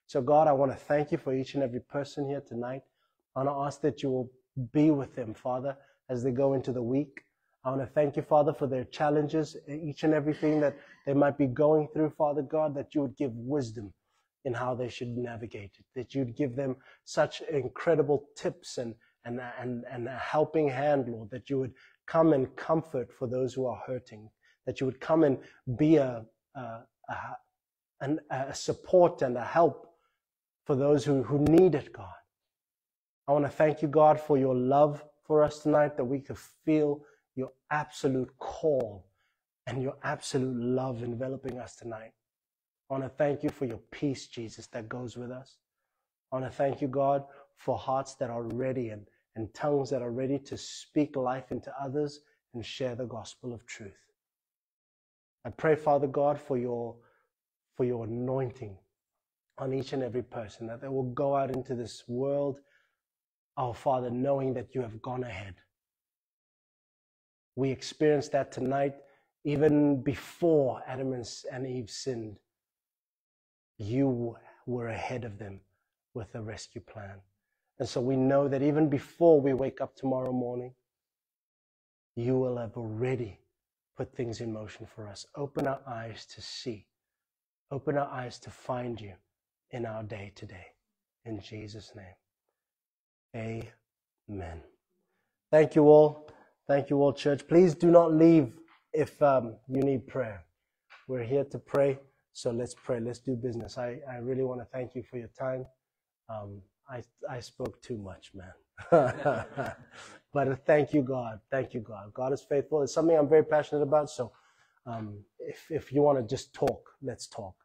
So, God, I want to thank you for each and every person here tonight. I want to ask that you will be with them, Father, as they go into the week. I want to thank you, Father, for their challenges, each and everything that they might be going through, Father God, that you would give wisdom in how they should navigate it, that you'd give them such incredible tips and, and, and, and a helping hand, Lord, that you would come and comfort for those who are hurting, that you would come and be a, a, a, a support and a help for those who, who need it, God. I want to thank you, God, for your love for us tonight, that we could feel your absolute call and your absolute love enveloping us tonight. I want to thank you for your peace, Jesus, that goes with us. I want to thank you, God, for hearts that are ready and and tongues that are ready to speak life into others and share the gospel of truth. I pray, Father God, for your, for your anointing on each and every person, that they will go out into this world, our Father, knowing that you have gone ahead. We experienced that tonight, even before Adam and Eve sinned. You were ahead of them with a rescue plan. And so we know that even before we wake up tomorrow morning, you will have already put things in motion for us. Open our eyes to see. Open our eyes to find you in our day today. In Jesus' name. Amen. Thank you all. Thank you all, church. Please do not leave if um, you need prayer. We're here to pray, so let's pray. Let's do business. I, I really want to thank you for your time. Um, I, I spoke too much, man. but thank you, God. Thank you, God. God is faithful. It's something I'm very passionate about. So um, if, if you want to just talk, let's talk.